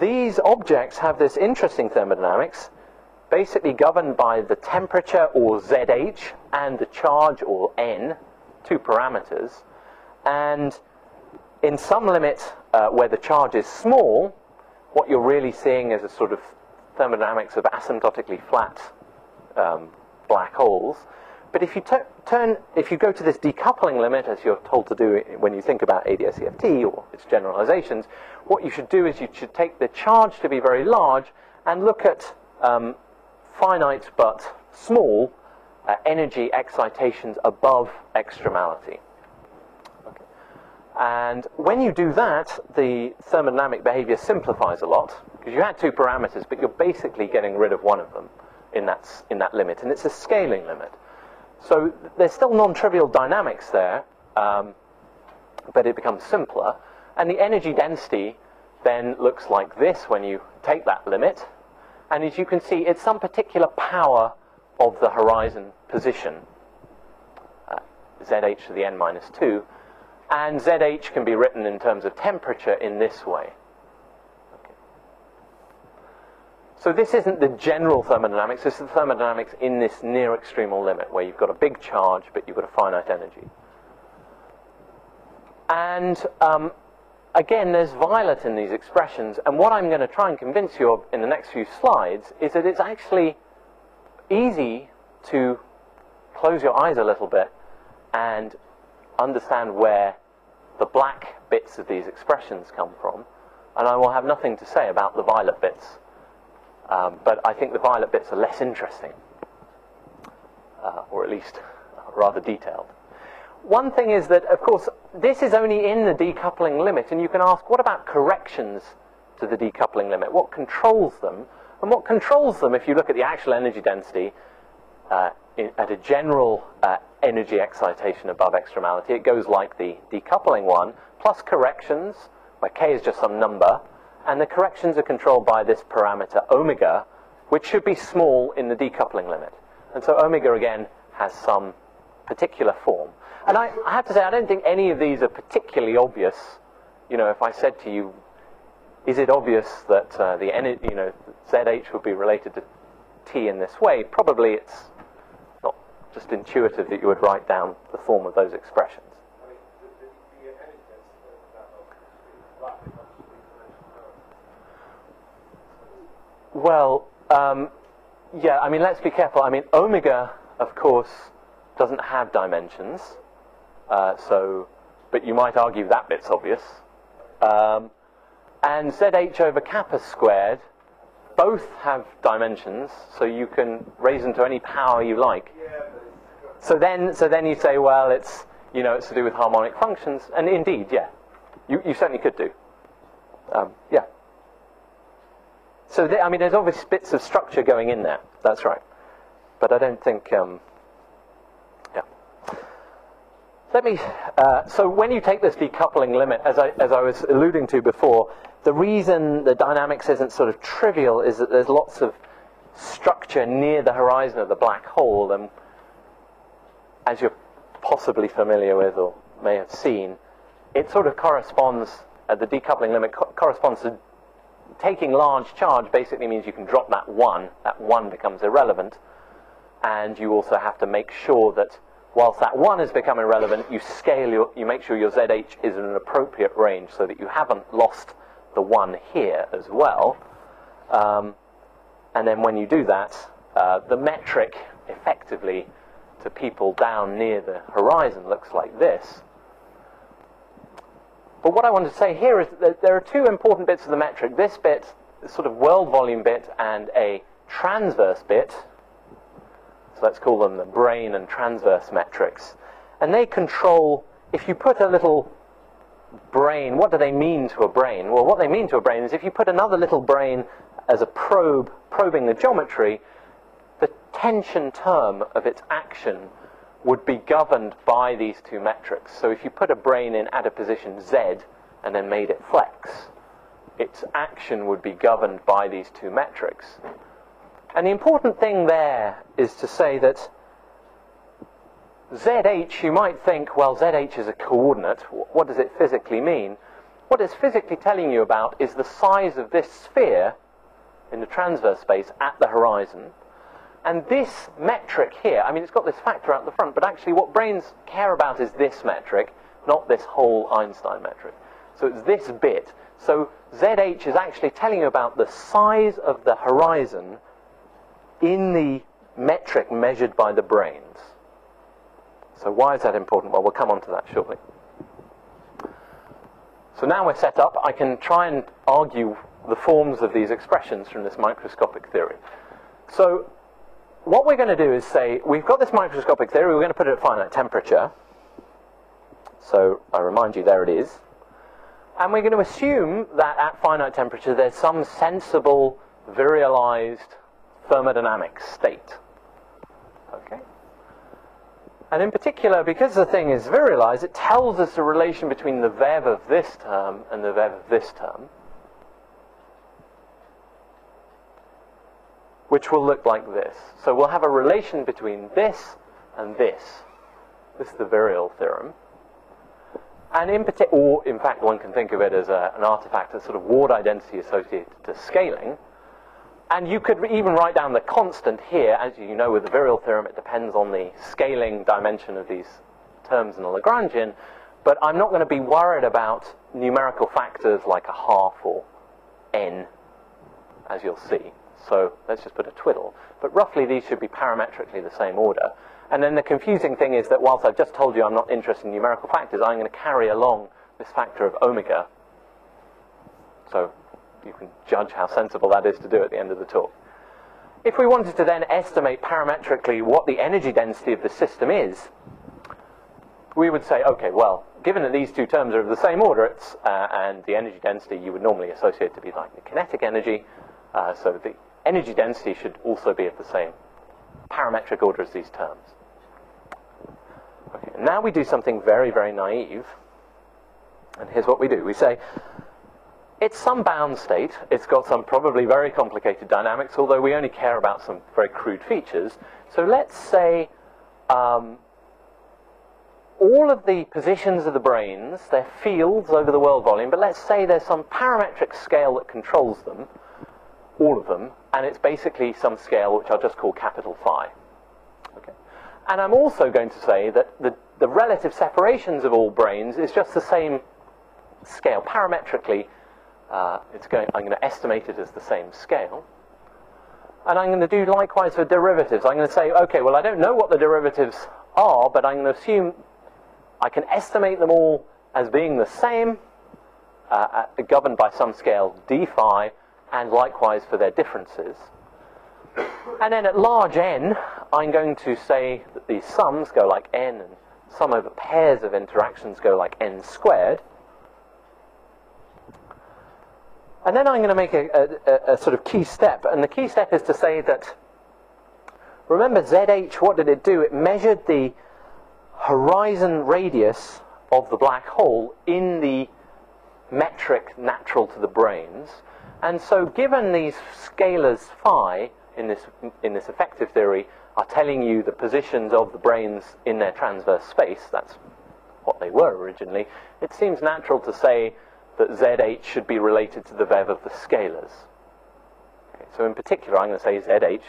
These objects have this interesting thermodynamics, basically governed by the temperature, or ZH, and the charge, or N, two parameters. And in some limit uh, where the charge is small, what you're really seeing is a sort of thermodynamics of asymptotically flat um, black holes. But if you turn, if you go to this decoupling limit, as you're told to do when you think about ADS-CFT or its generalizations, what you should do is you should take the charge to be very large and look at um, finite but small uh, energy excitations above extremality. And when you do that, the thermodynamic behavior simplifies a lot because you had two parameters, but you're basically getting rid of one of them in that, in that limit, and it's a scaling limit. So there's still non-trivial dynamics there, um, but it becomes simpler. And the energy density then looks like this when you take that limit. And as you can see, it's some particular power of the horizon position, uh, ZH to the n minus 2, and ZH can be written in terms of temperature in this way. Okay. So this isn't the general thermodynamics, this is the thermodynamics in this near extremal limit, where you've got a big charge, but you've got a finite energy. And um, again, there's violet in these expressions, and what I'm going to try and convince you of in the next few slides is that it's actually easy to close your eyes a little bit and understand where the black bits of these expressions come from, and I will have nothing to say about the violet bits. Um, but I think the violet bits are less interesting, uh, or at least rather detailed. One thing is that, of course, this is only in the decoupling limit, and you can ask, what about corrections to the decoupling limit? What controls them? And what controls them, if you look at the actual energy density uh, in, at a general uh, energy excitation above extremality, it goes like the decoupling one, plus corrections, where k is just some number, and the corrections are controlled by this parameter omega, which should be small in the decoupling limit. And so omega, again, has some particular form. And I, I, have to say, I don't think any of these are particularly obvious. You know, if I said to you, is it obvious that uh, the you know ZH would be related to T in this way? Probably it's not just intuitive that you would write down the form of those expressions. Well, um, yeah, I mean, let's be careful. I mean, omega, of course, doesn't have dimensions. Uh, so, but you might argue that bit's obvious. Um, and ZH over kappa squared both have dimensions, so you can raise them to any power you like. So then, so then you say, well, it's you know, it's to do with harmonic functions, and indeed, yeah, you, you certainly could do. Um, yeah. So, I mean, there's obvious bits of structure going in there. That's right. But I don't think. Um, let me, uh, so when you take this decoupling limit, as I, as I was alluding to before, the reason the dynamics isn't sort of trivial is that there's lots of structure near the horizon of the black hole, and as you're possibly familiar with or may have seen, it sort of corresponds, uh, the decoupling limit co- corresponds to taking large charge basically means you can drop that one, that one becomes irrelevant, and you also have to make sure that whilst that one has become irrelevant, you scale your, you make sure your ZH is in an appropriate range so that you haven't lost the one here as well. Um, and then when you do that, uh, the metric effectively to people down near the horizon looks like this. But what I want to say here is that there are two important bits of the metric. This bit, sort of world volume bit, and a transverse bit, so let's call them the brane and transverse metrics. And they control, if you put a little brane, what do they mean to a brane? Well, what they mean to a brane is if you put another little brane as a probe probing the geometry, the tension term of its action would be governed by these two metrics. So if you put a brane in at a position Z and then made it flex, its action would be governed by these two metrics. And the important thing there is to say that ZH, you might think, well, ZH is a coordinate. What does it physically mean? What it's physically telling you about is the size of this sphere in the transverse space at the horizon. And this metric here, I mean, it's got this factor out the front, but actually what branes care about is this metric, not this whole Einstein metric. So it's this bit. So ZH is actually telling you about the size of the horizon in the metric measured by the branes. So why is that important? Well, we'll come on to that shortly. So now we're set up, I can try and argue the forms of these expressions from this microscopic theory. So what we're going to do is say, we've got this microscopic theory, we're going to put it at finite temperature. So I remind you, there it is. And we're going to assume that at finite temperature there's some sensible, virialized thermodynamic state. Okay? And in particular, because the thing is virialized, it tells us the relation between the VEV of this term and the VEV of this term, which will look like this. So we'll have a relation between this and this. This is the virial theorem. And in particular, or in fact, one can think of it as a, an artifact of sort of Ward identity associated to scaling. and you could even write down the constant here. As you know with the virial theorem, it depends on the scaling dimension of these terms in the Lagrangian. But I'm not going to be worried about numerical factors like a half or n, as you'll see. So let's just put a twiddle. But roughly these should be parametrically the same order. And then the confusing thing is that whilst I've just told you I'm not interested in numerical factors, I'm going to carry along this factor of omega. So you can judge how sensible that is to do at the end of the talk. If we wanted to then estimate parametrically what the energy density of the system is, we would say, okay, well, given that these two terms are of the same order, uh, and the energy density you would normally associate to be like the kinetic energy, uh, so the energy density should also be of the same parametric order as these terms. Okay, now we do something very, very naive. And here's what we do. We say, it's some bound state. It's got some probably very complicated dynamics, although we only care about some very crude features. So let's say um, all of the positions of the branes, they're fields over the world volume, but let's say there's some parametric scale that controls them, all of them, and it's basically some scale which I'll just call capital phi. Okay. And I'm also going to say that the, the relative separations of all branes is just the same scale. Parametrically, uh, it's going, I'm going to estimate it as the same scale. And I'm going to do likewise for derivatives. I'm going to say, okay, well, I don't know what the derivatives are, but I'm going to assume I can estimate them all as being the same, uh, governed by some scale d phi, and likewise for their differences. And then at large n, I'm going to say that these sums go like n, and sum over pairs of interactions go like n squared. And then I'm going to make a, a, a, sort of key step, and the key step is to say that, remember ZH, what did it do? It measured the horizon radius of the black hole in the metric natural to the branes. And so given these scalars phi in this, in this effective theory are telling you the positions of the branes in their transverse space, that's what they were originally, it seems natural to say that ZH should be related to the VEV of the scalars. Okay, so in particular, I'm going to say ZH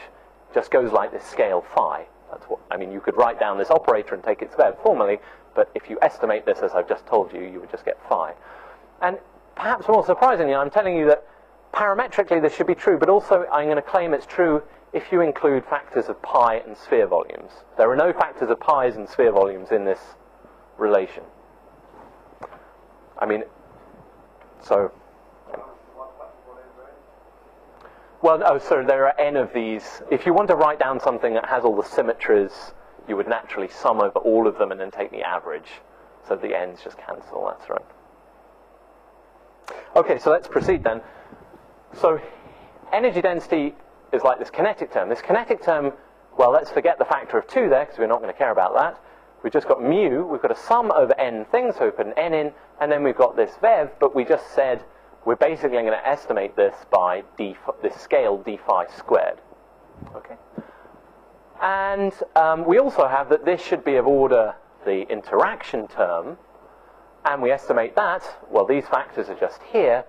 just goes like this scale phi. That's what, I mean, you could write down this operator and take its VEV formally, but if you estimate this as I've just told you, you would just get phi. And perhaps more surprisingly, I'm telling you that parametrically this should be true, but also I'm going to claim it's true if you include factors of pi and sphere volumes. There are no factors of pi's and sphere volumes in this relation. I mean, so. Well, oh, so there are n of these. If you want to write down something that has all the symmetries, you would naturally sum over all of them and then take the average. So the n's just cancel, that's right. Okay, so let's proceed then. So energy density is like this kinetic term. This kinetic term, well, let's forget the factor of 2 there, because we're not going to care about that. We've just got mu, we've got a sum over n things, so we put an n in, and then we've got this VEV, but we just said we're basically going to estimate this by d, this scale d phi squared. Okay. And um, we also have that this should be of order the interaction term, and we estimate that, well, these factors are just here.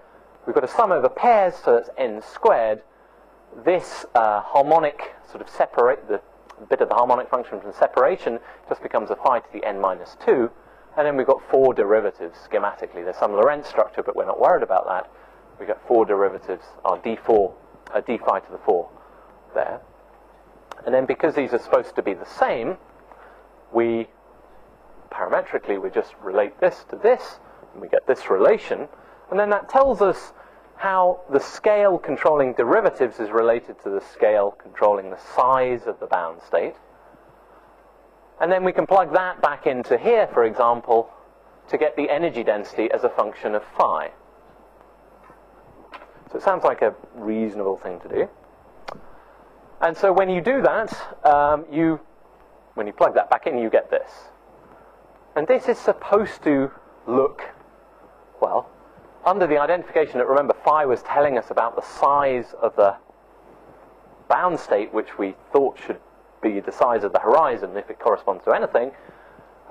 We've got a sum over pairs, so that's n squared. This uh, harmonic sort of separate, the bit of the harmonic function from separation just becomes a phi to the n minus 2. And then we've got four derivatives schematically. There's some Lorentz structure, but we're not worried about that. We've got four derivatives, our d4, uh, d phi to the 4 there. And then because these are supposed to be the same, we parametrically we just relate this to this, and we get this relation. And then that tells us how the scale controlling derivatives is related to the scale controlling the size of the bound state. And then we can plug that back into here, for example, to get the energy density as a function of phi. So it sounds like a reasonable thing to do. And so when you do that, um, you, when you plug that back in, you get this. And this is supposed to look, well, under the identification that, remember, phi was telling us about the size of the bound state, which we thought should be the size of the horizon if it corresponds to anything.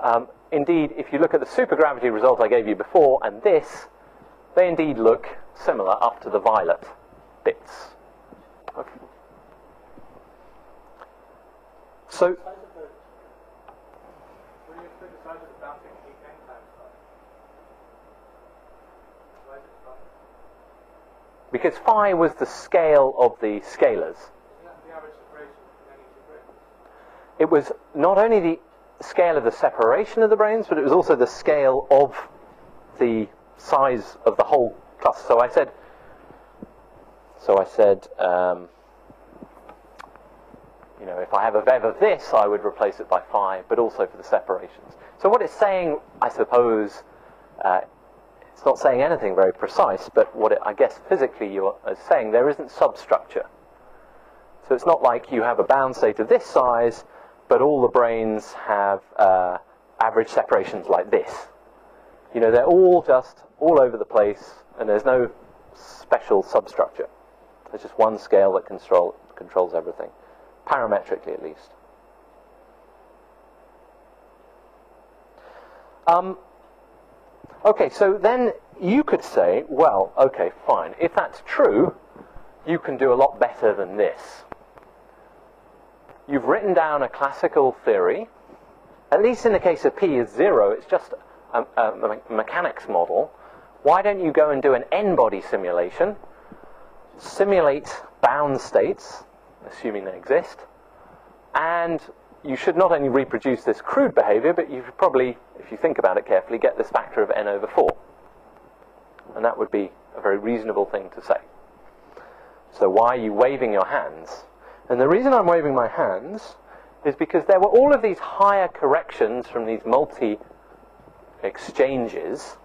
Um, indeed, if you look at the supergravity result I gave you before and this, they indeed look similar up to the violet bits. Okay. So, Size of the What do you expect the size of the bouncing to be n times five? Why is it five? Because phi was the scale of the scalars. It was not only the scale of the separation of the branes, but it was also the scale of the size of the whole cluster. So I said, so I said, um, you know, if I have a vev of this, I would replace it by phi, but also for the separations. So what it's saying, I suppose, uh, it's not saying anything very precise, but what it, I guess physically you're uh, saying, there isn't substructure. So it's not like you have a bound state of this size, but all the branes have uh, average separations like this. You know, they're all just all over the place, and there's no special substructure. There's just one scale that control, controls everything, parametrically at least. Um, okay, so then you could say, well, okay, fine. If that's true, you can do a lot better than this. You've written down a classical theory. At least in the case of P is zero, it's just a, a me- mechanics model. Why don't you go and do an n-body simulation? Simulate bound states, assuming they exist, and you should not only reproduce this crude behavior, but you should probably, if you think about it carefully, get this factor of n over 4. And that would be a very reasonable thing to say. So why are you waving your hands? And the reason I'm waving my hands is because there were all of these higher corrections from these multi exchanges.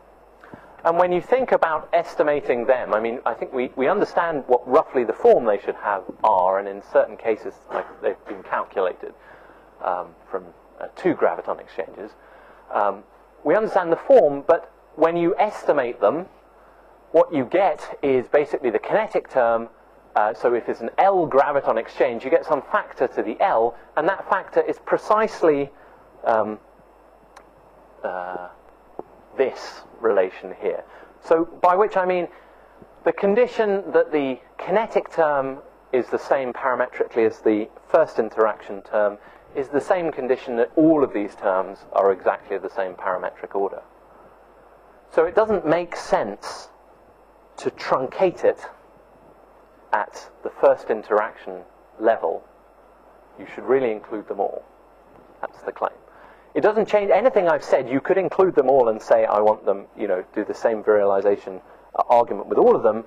And when you think about estimating them, I mean, I think we, we understand what roughly the form they should have are, and in certain cases, like they've been calculated um, from uh, two graviton exchanges. Um, we understand the form, but when you estimate them, what you get is basically the kinetic term. Uh, so if it's an L graviton exchange, you get some factor to the L, and that factor is precisely um, uh, this relation here. So by which I mean the condition that the kinetic term is the same parametrically as the first interaction term is the same condition that all of these terms are exactly the same parametric order. So it doesn't make sense to truncate it at the first interaction level. You should really include them all. That's the claim. It doesn't change anything I've said. You could include them all and say, I want them, you know, do the same virialization argument with all of them.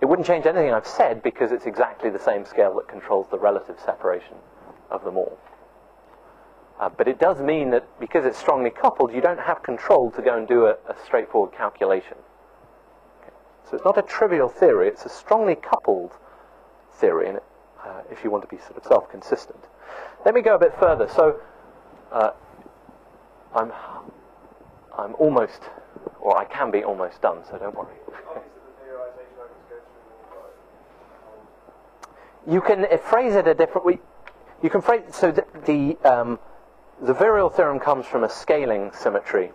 It wouldn't change anything I've said because it's exactly the same scale that controls the relative separation of them all. Uh, but it does mean that because it's strongly coupled, you don't have control to go and do a, a straightforward calculation. Okay. So it's not a trivial theory, it's a strongly coupled theory, and it, uh, if you want to be sort of self consistent. Let me go a bit further. So uh, I'm, I'm almost, or I can be almost done, so don't worry. Obviously, the theorization I just go through and You can uh, phrase it a different way. You can phrase so the the, um, the virial theorem comes from a scaling symmetry.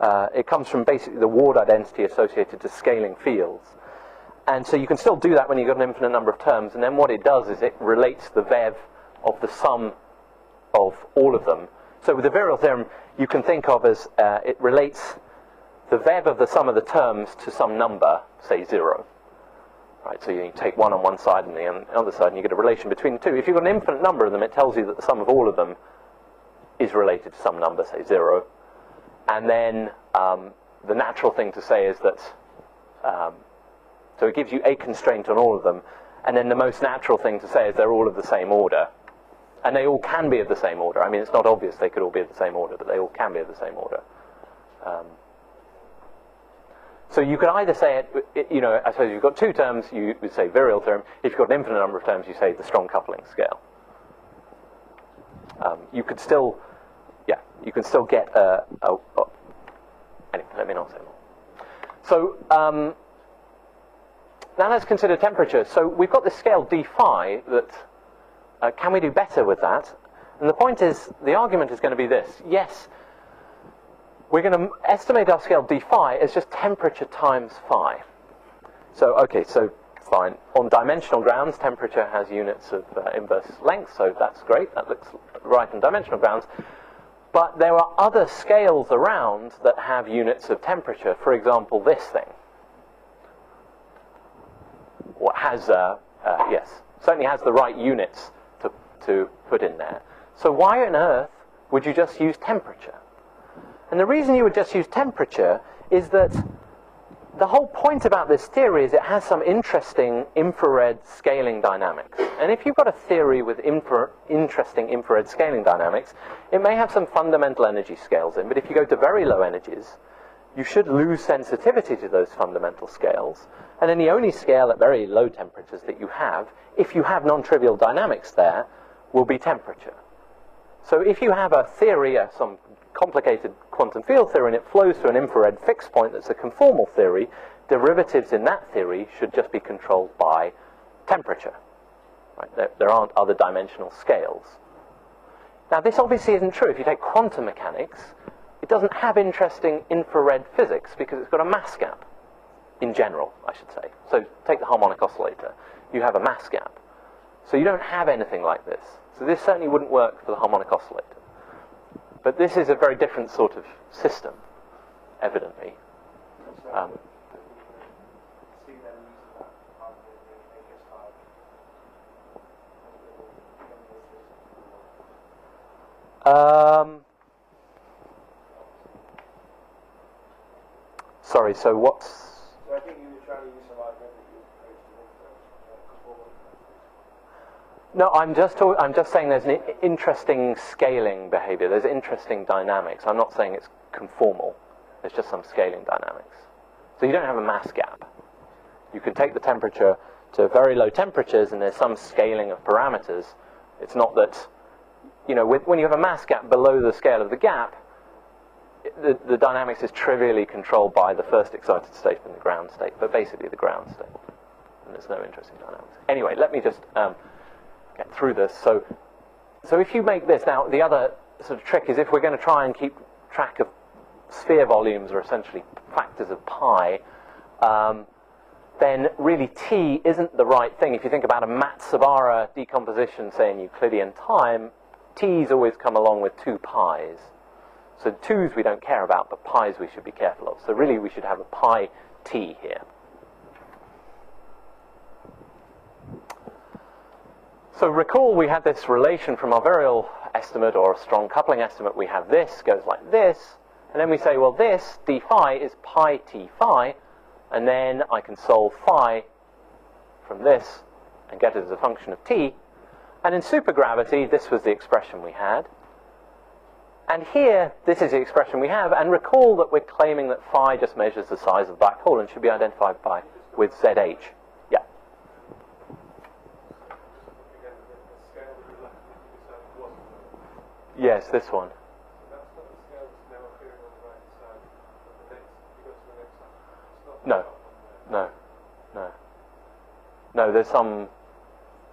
Uh, it comes from basically the Ward identity associated to scaling fields. And so you can still do that when you've got an infinite number of terms. And then what it does is it relates the vev of the sum of all of them. So with the virial theorem, you can think of as uh, it relates the vev of the sum of the terms to some number, say zero. Right, so you take one on one side and the the other side, and you get a relation between the two. If you've got an infinite number of them, it tells you that the sum of all of them is related to some number, say zero. And then um, the natural thing to say is that, um, so it gives you a constraint on all of them. And then the most natural thing to say is they're all of the same order. And they all can be of the same order. I mean, it's not obvious they could all be of the same order, but they all can be of the same order. Um, so you could either say it, it, you know, I suppose you've got two terms, you would say virial term. If you've got an infinite number of terms, you say the strong coupling scale. Um, you could still, you can still get a, a, a anyway, let me not say more. So um, now let's consider temperature. So we've got this scale d phi that, uh, can we do better with that? And the point is, the argument is going to be this. Yes, we're going to estimate our scale d phi as just temperature times phi. So, okay, so fine. On dimensional grounds, temperature has units of uh, inverse length, so that's great. That looks right on dimensional grounds. But there are other scales around that have units of temperature. For example, this thing. What has, uh, uh, yes, certainly has the right units to, to put in there. So why on earth would you just use temperature? And the reason you would just use temperature is that the whole point about this theory is it has some interesting infrared scaling dynamics. And if you've got a theory with infra interesting infrared scaling dynamics, it may have some fundamental energy scales in, but if you go to very low energies, you should lose sensitivity to those fundamental scales. And then the only scale at very low temperatures that you have, if you have non-trivial dynamics there, will be temperature. So if you have a theory, uh, some complicated quantum field theory, and it flows to an infrared fixed point that's a conformal theory, derivatives in that theory should just be controlled by temperature. Right? There, there aren't other dimensional scales. Now, this obviously isn't true. If you take quantum mechanics, it doesn't have interesting infrared physics because it's got a mass gap, in general, I should say. So take the harmonic oscillator. You have a mass gap. So you don't have anything like this. So this certainly wouldn't work for the harmonic oscillator. But this is a very different sort of system, evidently. Um, um, sorry, so what's. So I think you were trying to use some argument that you proposed to them first. No, I'm just I'm just saying there's an interesting scaling behavior. There's interesting dynamics. I'm not saying it's conformal. There's just some scaling dynamics. So you don't have a mass gap. You can take the temperature to very low temperatures, and there's some scaling of parameters. It's not that, you know, with, when you have a mass gap below the scale of the gap, the, the dynamics is trivially controlled by the first excited state and the ground state, but basically the ground state. And there's no interesting dynamics. Anyway, let me just um, get through this. So, so if you make this now, the other sort of trick is if we're going to try and keep track of sphere volumes, or essentially factors of pi, um, then really t isn't the right thing. If you think about a Matsubara decomposition, say in Euclidean time, t's always come along with two pi's. So twos we don't care about, but pi's we should be careful of. So really we should have a pi t here. So recall we had this relation from our virial estimate or a strong coupling estimate. We have this goes like this, and then we say, well, this d phi is pi t phi, and then I can solve phi from this and get it as a function of t. And in supergravity, this was the expression we had. And here, this is the expression we have. And recall that we're claiming that phi just measures the size of the black hole and should be identified by with ZH. Yeah. Again, the, the scale that you left with you decided wasn't. Yes, this one. That's not the scale that's now appearing on the right side. But the next, if you go to the next one, this not No. one. No. No. No, there's some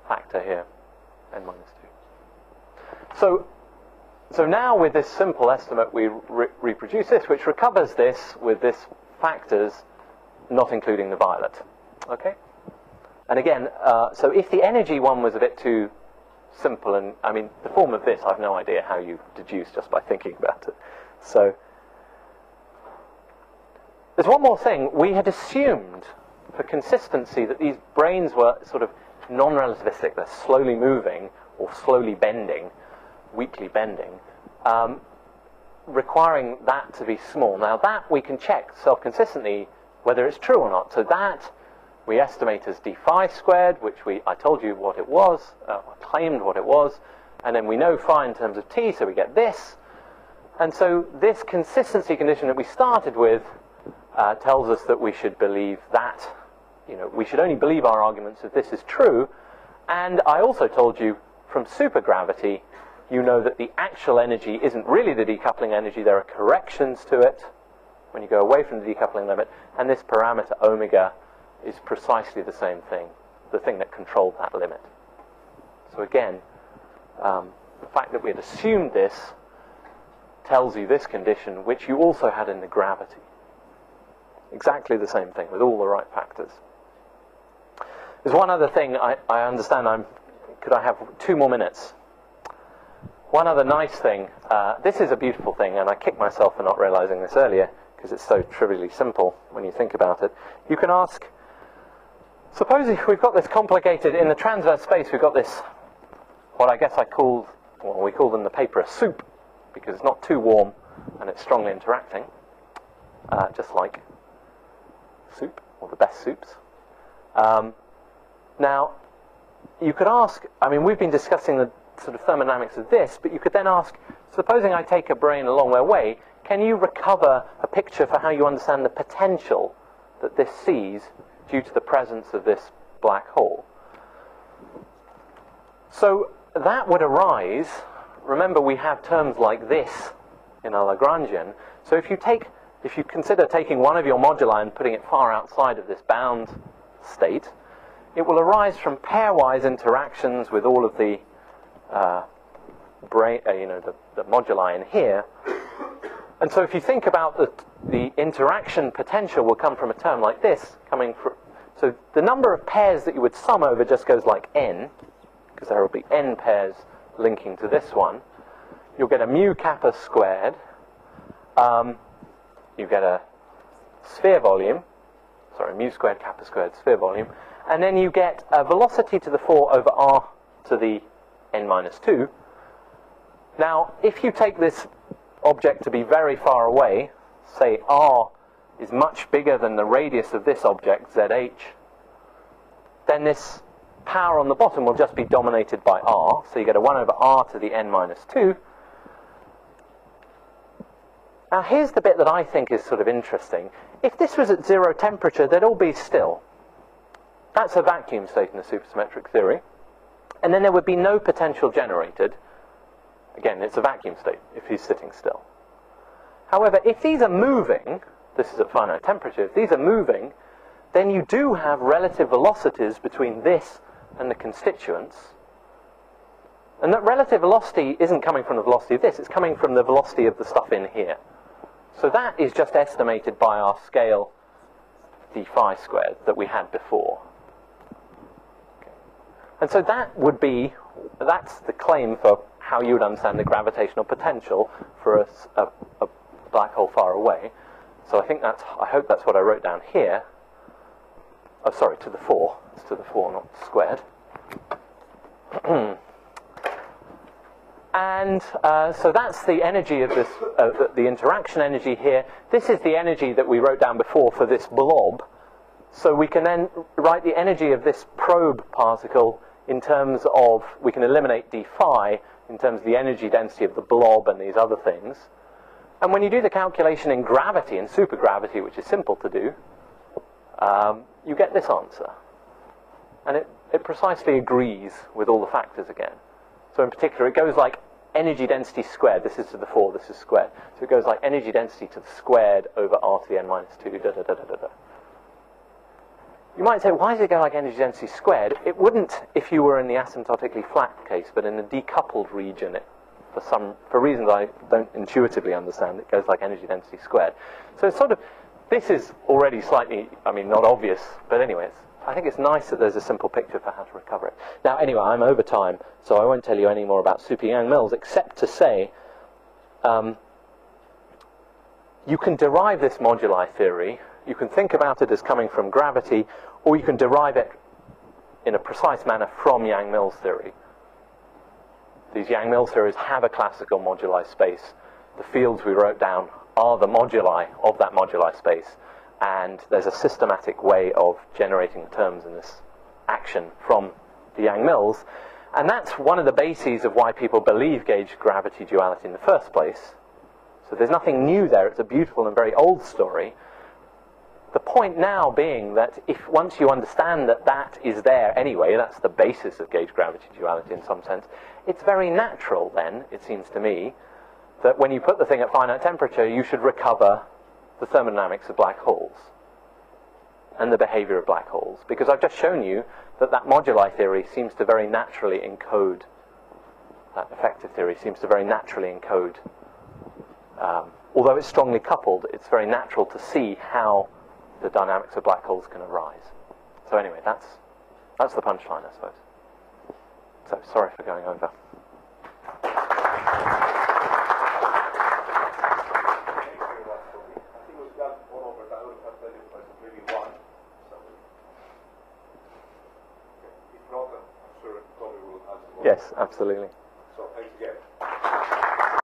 factor here, n minus 2. So, so now with this simple estimate, we re- reproduce this, which recovers this with this factors, not including the violet. Okay? And again, uh, so if the energy one was a bit too simple, and I mean, the form of this, I've no idea how you deduce just by thinking about it. So, there's one more thing. We had assumed, for consistency, that these branes were sort of non-relativistic. They're slowly moving or slowly bending, weakly bending, um, requiring that to be small. Now that we can check self-consistently whether it's true or not. So that we estimate as d phi squared, which we I told you what it was, uh, claimed what it was, and then we know phi in terms of t, so we get this. And so this consistency condition that we started with uh, tells us that we should believe that, you know, we should only believe our arguments if this is true. And I also told you from supergravity, you know that the actual energy isn't really the decoupling energy, there are corrections to it when you go away from the decoupling limit, and this parameter omega is precisely the same thing, the thing that controlled that limit. So again, um, the fact that we had assumed this tells you this condition, which you also had in the gravity. Exactly the same thing with all the right factors. There's one other thing I, I understand. I'm. Could I have two more minutes? One other nice thing. Uh, this is a beautiful thing, and I kick myself for not realizing this earlier because it's so trivially simple when you think about it. You can ask. Suppose if we've got this complicated in the transverse space, we've got this. What I guess I called, well, we call them the paper a soup because it's not too warm and it's strongly interacting, uh, just like soup or the best soups. Um, now, you could ask, I mean, we've been discussing the sort of thermodynamics of this, but you could then ask, supposing I take a brane a long way away, can you recover a picture for how you understand the potential that this sees due to the presence of this black hole? So that would arise, remember we have terms like this in our Lagrangian, so if you take, if you consider taking one of your moduli and putting it far outside of this bound state, it will arise from pairwise interactions with all of the uh, brane, uh, you know, the, the moduli in here. And so if you think about the, the interaction potential will come from a term like this, coming from, so the number of pairs that you would sum over just goes like n, because there will be n pairs linking to this one. You'll get a mu kappa squared. Um, you get a sphere volume, sorry, mu squared kappa squared sphere volume, and then you get a velocity to the 4 over r to the n minus 2. Now, if you take this object to be very far away, say r is much bigger than the radius of this object, zh, then this power on the bottom will just be dominated by r, so you get a 1 over r to the n minus 2. Now here's the bit that I think is sort of interesting. If this was at zero temperature, they'd all be still. That's a vacuum state in the supersymmetric theory. And then there would be no potential generated. Again, it's a vacuum state if he's sitting still. However, if these are moving, this is at finite temperature, if these are moving, then you do have relative velocities between this and the constituents. And that relative velocity isn't coming from the velocity of this, it's coming from the velocity of the stuff in here. So that is just estimated by our scale d phi squared that we had before. And so that would be, that's the claim for how you would understand the gravitational potential for a, a, a black hole far away. So I think that's, I hope that's what I wrote down here. Oh, sorry, to the 4. It's to the 4, not squared. and uh, so that's the energy of this, uh, the, the interaction energy here. This is the energy that we wrote down before for this blob. So we can then write the energy of this probe particle in terms of, we can eliminate d phi in terms of the energy density of the blob and these other things. And when you do the calculation in gravity, in supergravity, which is simple to do, um, you get this answer. And it, it precisely agrees with all the factors again. So in particular, it goes like energy density squared. This is to the 4, this is squared. So it goes like energy density to the squared over r to the n minus 2, da da da da da da. You might say, why does it go like energy density squared? It wouldn't if you were in the asymptotically flat case, but in the decoupled region, it, for some for reasons I don't intuitively understand, it goes like energy density squared. So it's sort of this is already slightly, I mean, not obvious, but anyways, I think it's nice that there's a simple picture for how to recover it. Now, anyway, I'm over time, so I won't tell you any more about super Yang Mills, except to say um, you can derive this moduli theory you can think about it as coming from gravity, or you can derive it in a precise manner from Yang-Mills theory. These Yang-Mills theories have a classical moduli space. The fields we wrote down are the moduli of that moduli space, and there's a systematic way of generating terms in this action from the Yang-Mills. And that's one of the bases of why people believe gauge gravity duality in the first place. So there's nothing new there. It's a beautiful and very old story. The point now being that if once you understand that that is there anyway, that's the basis of gauge gravity duality in some sense, it's very natural then, it seems to me, that when you put the thing at finite temperature, you should recover the thermodynamics of black holes and the behavior of black holes. Because I've just shown you that that moduli theory seems to very naturally encode, that effective theory seems to very naturally encode, um, although it's strongly coupled, it's very natural to see how the dynamics of black holes can arise. So anyway, that's That's the punchline, I suppose. So sorry for going over. Yes, absolutely.